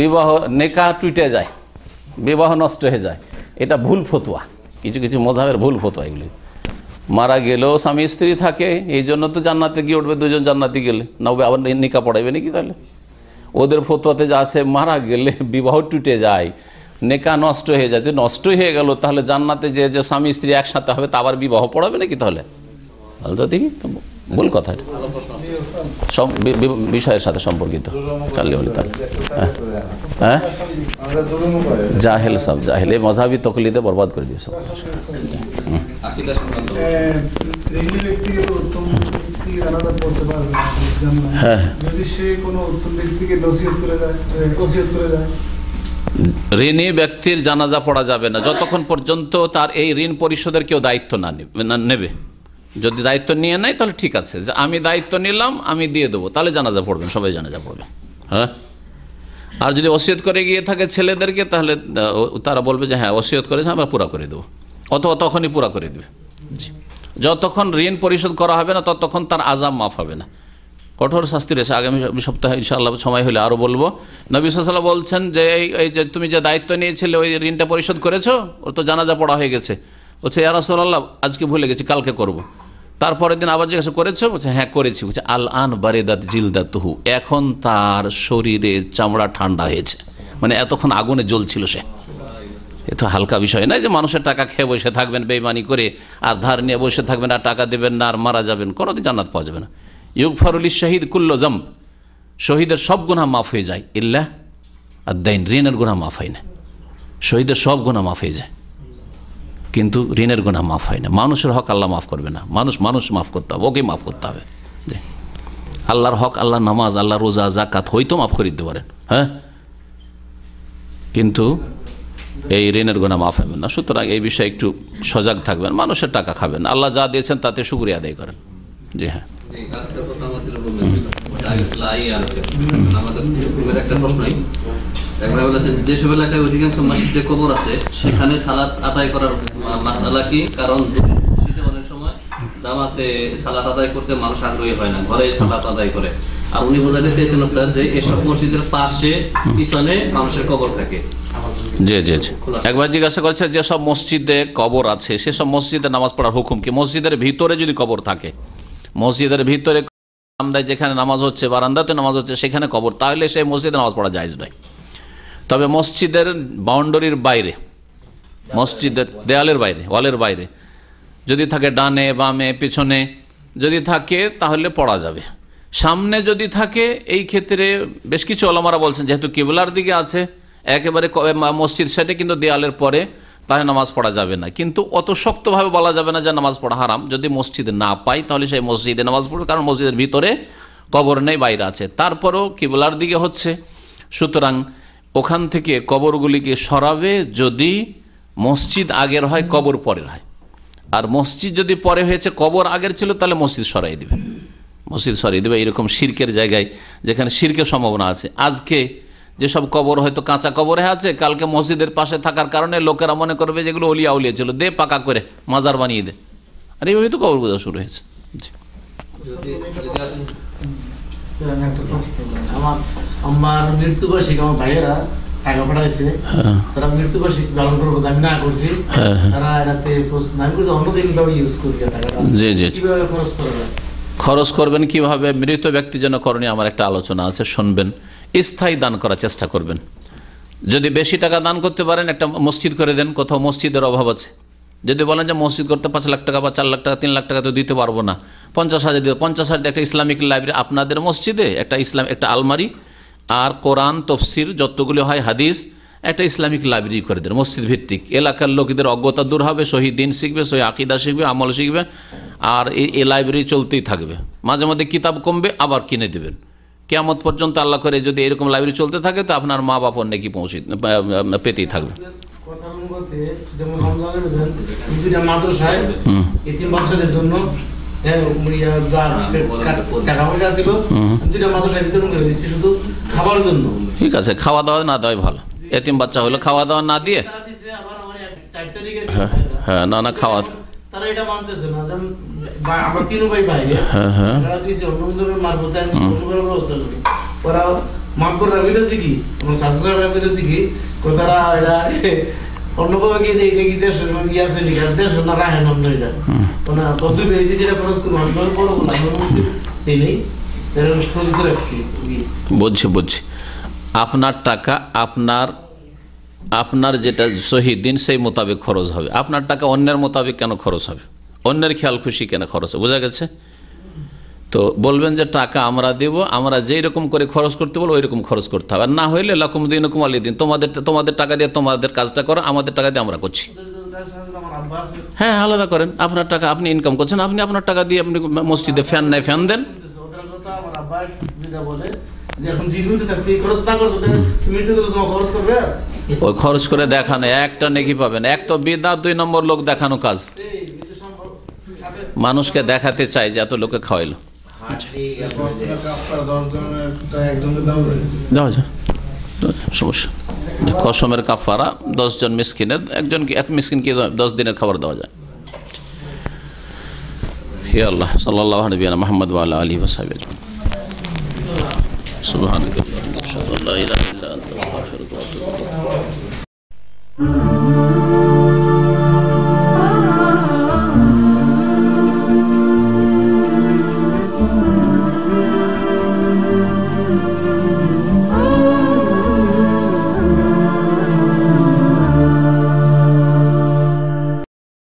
বিবাহ নেকা টুইটে যায়, বিবাহ নষ্ট হয়ে যায়। এটা ভুল ফতুয়া, কিছু কিছু মজাবের ভুল ফতুয়া এগুলি। মারা গেলেও স্বামী স্ত্রী থাকে, এই জন্য তো জান্নাতে গিয়ে উঠবে, দুজন জান্নাতি গেলে। না আবার নিকা পড়াইবে নাকি তাহলে? ওদের ফতোয়াতে যা আছে, মারা গেলে বিবাহ টুটে যায়, নেকা নষ্ট হয়ে যায়। নষ্ট হয়ে গেল, তাহলে জান্নাতে যে যে স্বামী স্ত্রী একসাথে হবে তা আবার বিবাহ পড়াবে নাকি তাহলে? তাহলে তো দেখি, তো ভুল কথা সব বিষয়ের সাথে সম্পর্কিত। বলি তাহলে। হ্যাঁ? হ্যাঁ? জাহেল সব, জাহেল। এই মজাবি তকলিতে বরবাদ করে দিয়েছে। আকিদা সংক্রান্ত রেঙ্গি উত্তম ব্যক্তিকে আলাদা করতে পারবে না, ইসলাম নয়। হ্যাঁ। যদি সে কোনো উত্তম ব্যক্তিকে নসিহত করে যায় ওসিয়ত করে যায় ঋণী ব্যক্তির জানাজা পড়া যাবে না। যতক্ষণ পর্যন্ত তার এই ঋণ পরিশোধের কেউ দায়িত্ব না নেবে যদি দায়িত্ব নিয়ে নেয় তাহলে ঠিক আছে। যে আমি দায়িত্ব নিলাম আমি দিয়ে দেবো। তাহলে জানাজা পড়বেন সবাই জানাজা পড়বে। হ্যাঁ? আর যদি ওসিয়ত করে গিয়ে থাকে ছেলেদেরকে তাহলে তারা বলবে যে হ্যাঁ ওসিয়ত করেছে আমরা পুরা করে দেবো। অথবা তখনই পুরা করে দেবে। জি। যতক্ষণ ঋণ পরিশোধ করা হবে না ততক্ষণ তার আজাম মাফ হবে না। কঠোর শাস্তি রয়েছে। আগামী সপ্তাহে ইনশাআল্লাহ সময় হলে আরও বলব। নবী সাল্লাহ বলছেন যে এই এই যে তুমি যে দায়িত্ব নিয়েছিলে ওই ঋণটা পরিশোধ করেছ? ওর তো জানাজা পড়া হয়ে গেছে। বলছে ইয়ারসোল্লাহ আজকে ভুলে গেছি কালকে করব। তারপরের দিন আবার জিজ্ঞাসা করেছ? বলছে হ্যাঁ করেছি। বলছে আল আন বারেদাত জিলদাত তহু এখন তার শরীরে চামড়া ঠান্ডা হয়েছে। মানে এতক্ষণ আগুনে জ্বলছিল সে। এ তো হালকা বিষয়। নয় যে মানুষের টাকা খেয়ে বসে থাকবেন, বেইমানি করে আর ধার নিয়ে বসে থাকবেন আর টাকা দেবেন না, আর মারা যাবেন, কোনোদিন জান্নাত পাওয়া যাবে না। ইউক ইউফারুলি শহীদ কুল্ল জম শহীদের সব গুণা মাফ হয়ে যায়। ইল্লা আর দেন ঋণের গুণা মাফ হয় না। শহীদের সব গুণা মাফ হয়ে যায়। কিন্তু ঋণের গুণা মাফ হয় না। মানুষের হক আল্লাহ মাফ করবে না। মানুষ মানুষ মাফ করতে হবে ওকে মাফ করতে হবে। জি। আল্লাহর হক আল্লাহ নামাজ আল্লাহ রোজা জাকাত হয়তো মাফ করে দিতে পারেন। হ্যাঁ? কিন্তু এই ঋণের গোনা মাফ হবেন না। সুতরাং এই বিষয়ে একটু সজাগ থাকবেন মানুষের টাকা খাবেন। আল্লাহ যা দিয়েছেন তাতে শুক্রিয়া আদায় করেন। জি হ্যাঁ। আমাদের একটা প্রশ্নই একবার বলেছেন যে এলাকায় অধিকাংশ মসজিদে কবর আছে সেখানে সালাত আদায় করার মা- মাসালা কি? কারণ মসজিদে অনেক সময় জামাতে সালাত আদায় করতে মানুষ আগ্রহী হয় না। ঘরে সালাত আদায় করে। আর উনি বোঝাতে চেয়েছেন ওস্তাদ যে এসব মসজিদের পাশে পিছনে মানুষের কবর থাকে। জি জি জি। একবার জিজ্ঞাসা করছে যে সব মসজিদে কবর আছে সেসব মসজিদে নামাজ পড়ার হুকুম কি? মসজিদের ভিতরে যদি কবর থাকে মসজিদের ভিতরে বারান্দায় যেখানে নামাজ হচ্ছে বারান্দাতে নামাজ হচ্ছে সেখানে কবর তাহলে সেই মসজিদে নামাজ পড়া জায়জ নয়। তবে মসজিদের বাউন্ডারির বাইরে মসজিদের দেয়ালের বাইরে ওয়ালের বাইরে যদি থাকে ডানে বামে পিছনে যদি থাকে তাহলে পড়া যাবে। সামনে যদি থাকে, এই ক্ষেত্রে বেশ কিছু অলমারা বলছেন, যেহেতু কেবলার দিকে আছে, একেবারে মসজিদ সেটে কিন্তু দেয়ালের পরে তাহলে নামাজ পড়া যাবে না। কিন্তু অত শক্তভাবে বলা যাবে না যে নামাজ পড়া হারাম। যদি মসজিদে না পাই, তাহলে সেই মসজিদে নামাজ পড়বে, কারণ মসজিদের ভিতরে কবর নেই, বাইরে আছে। তারপরেও কিবলার দিকে হচ্ছে। সুতরাং ওখান থেকে কবরগুলিকে সরাবে যদি মসজিদ আগের হয়, কবর পরের হয়। আর মসজিদ যদি পরে হয়েছে, কবর আগের ছিল, তাহলে মসজিদ সরাই দেবে। মসজিদ সরিয়ে দেবে এরকম শির্কের জায়গায় যেখানে শির্কের সম্ভাবনা আছে। আজকে যেসব কবর হয়তো কাঁচা কবরে আছে কালকে মসজিদের পাশে থাকার কারণে লোকেরা মনে করবে যেগুলো অলিয়া উলিয়া ছিল। দে পাকা করে মাজার বানিয়ে দে। আর এইভাবে তো কবর পূজা শুরু হয়েছে। জি। যদি যদি আসেন। একটা প্রশ্ন আমার আমার মৃত্যুবার্ষিক আমার ভাইয়েরা টাকা পাঠাইছে। তারা মৃত্যুবার্ষিক পালন করব আমি না করছি। তারা এটাতে আমি করছি অন্যদিন ইউজ করি টাকাটা। জি জি। কীভাবে খরচ করা যায়? খরচ করবেন কীভাবে? মৃত ব্যক্তি যেন করণীয় আমার একটা আলোচনা আছে, শুনবেন। স্থায়ী দান করার চেষ্টা করবেন। যদি বেশি টাকা দান করতে পারেন, একটা মসজিদ করে দেন, কোথাও মসজিদের অভাব আছে। যদি বলেন যে মসজিদ করতে পাঁচ লাখ টাকা বা চার লাখ টাকা, তিন লাখ টাকা তো দিতে পারব না। পঞ্চাশ হাজার দিতে পঞ্চাশ হাজার একটা ইসলামিক লাইব্রেরি, আপনাদের মসজিদে একটা ইসলাম, একটা আলমারি, আর কোরআন, তফসির, যতগুলো হয়, হাদিস একটা ইসলামিক লাইব্রেরি করে দেন মসজিদ ভিত্তিক। এলাকার লোকেদের অজ্ঞতা দূর হবে সহি দিন শিখবে সহি আকিদা শিখবে আমল শিখবে আর এই লাইব্রেরি চলতেই থাকবে। মাঝে মধ্যে কিতাব কমবে আবার কিনে দেবেন। কেয়ামত পর্যন্ত আল্লাহ করে যদি এরকম লাইব্রেরি চলতে থাকে তো আপনার মা বাপর নাকি পৌঁছে পেতেই থাকবে। ঠিক আছে খাওয়া দাওয়া না দেওয়াই ভালো। এতিম বাচ্চা হলো খাওয়া দাওয়া না দিয়ে? হ্যাঁ হ্যাঁ না না খাওয়া *laughs* বুঝছি বুঝছি। আপনার টাকা, আপনার আপনার যেটা শহীদ দিন, সেই মোতাবেক খরচ হবে। আপনার টাকা অন্যের মোতাবেক কেন খরচ হবে? অন্যের খেয়াল খুশি কেন খরচ হবে? বোঝা গেছে? তো বলবেন যে টাকা আমরা দেব, আমরা যেই রকম করে খরচ করতে বলব, ওই রকম খরচ করতে হবে। আর না হইলে লাকুম দিন হুকুম আলী দিন। তোমাদের তোমাদের টাকা দিয়ে তোমাদের কাজটা করো, আমাদের টাকা দিয়ে আমরা করছি। হ্যাঁ আলাদা করেন। আপনার টাকা আপনি ইনকাম করছেন, আপনি আপনার টাকা দিয়ে আপনি মসজিদে ফ্যান নেয়, ফ্যান দেন। ওই খরচ করে দেখানো একটা নেকি পাবেন। এক তো বিদ্যা দুই নম্বর লোক দেখানো কাজ। মানুষকে দেখাতে চাই যে এত লোকে খাওয়াইলো। সমস্যা। কসমের কাফারা দশজন মিসকিনের একজন কি এক মিসকিন কি দশ দিনের খাবার দেওয়া যায়? হে আল্লাহ সাল্লাহ নবীনা মোহাম্মদ ওয়ালা আলী ওসাহেব سبحانك اللهم أشهد أن لا إله إلا أنت أستغفرك وأتوب إليك.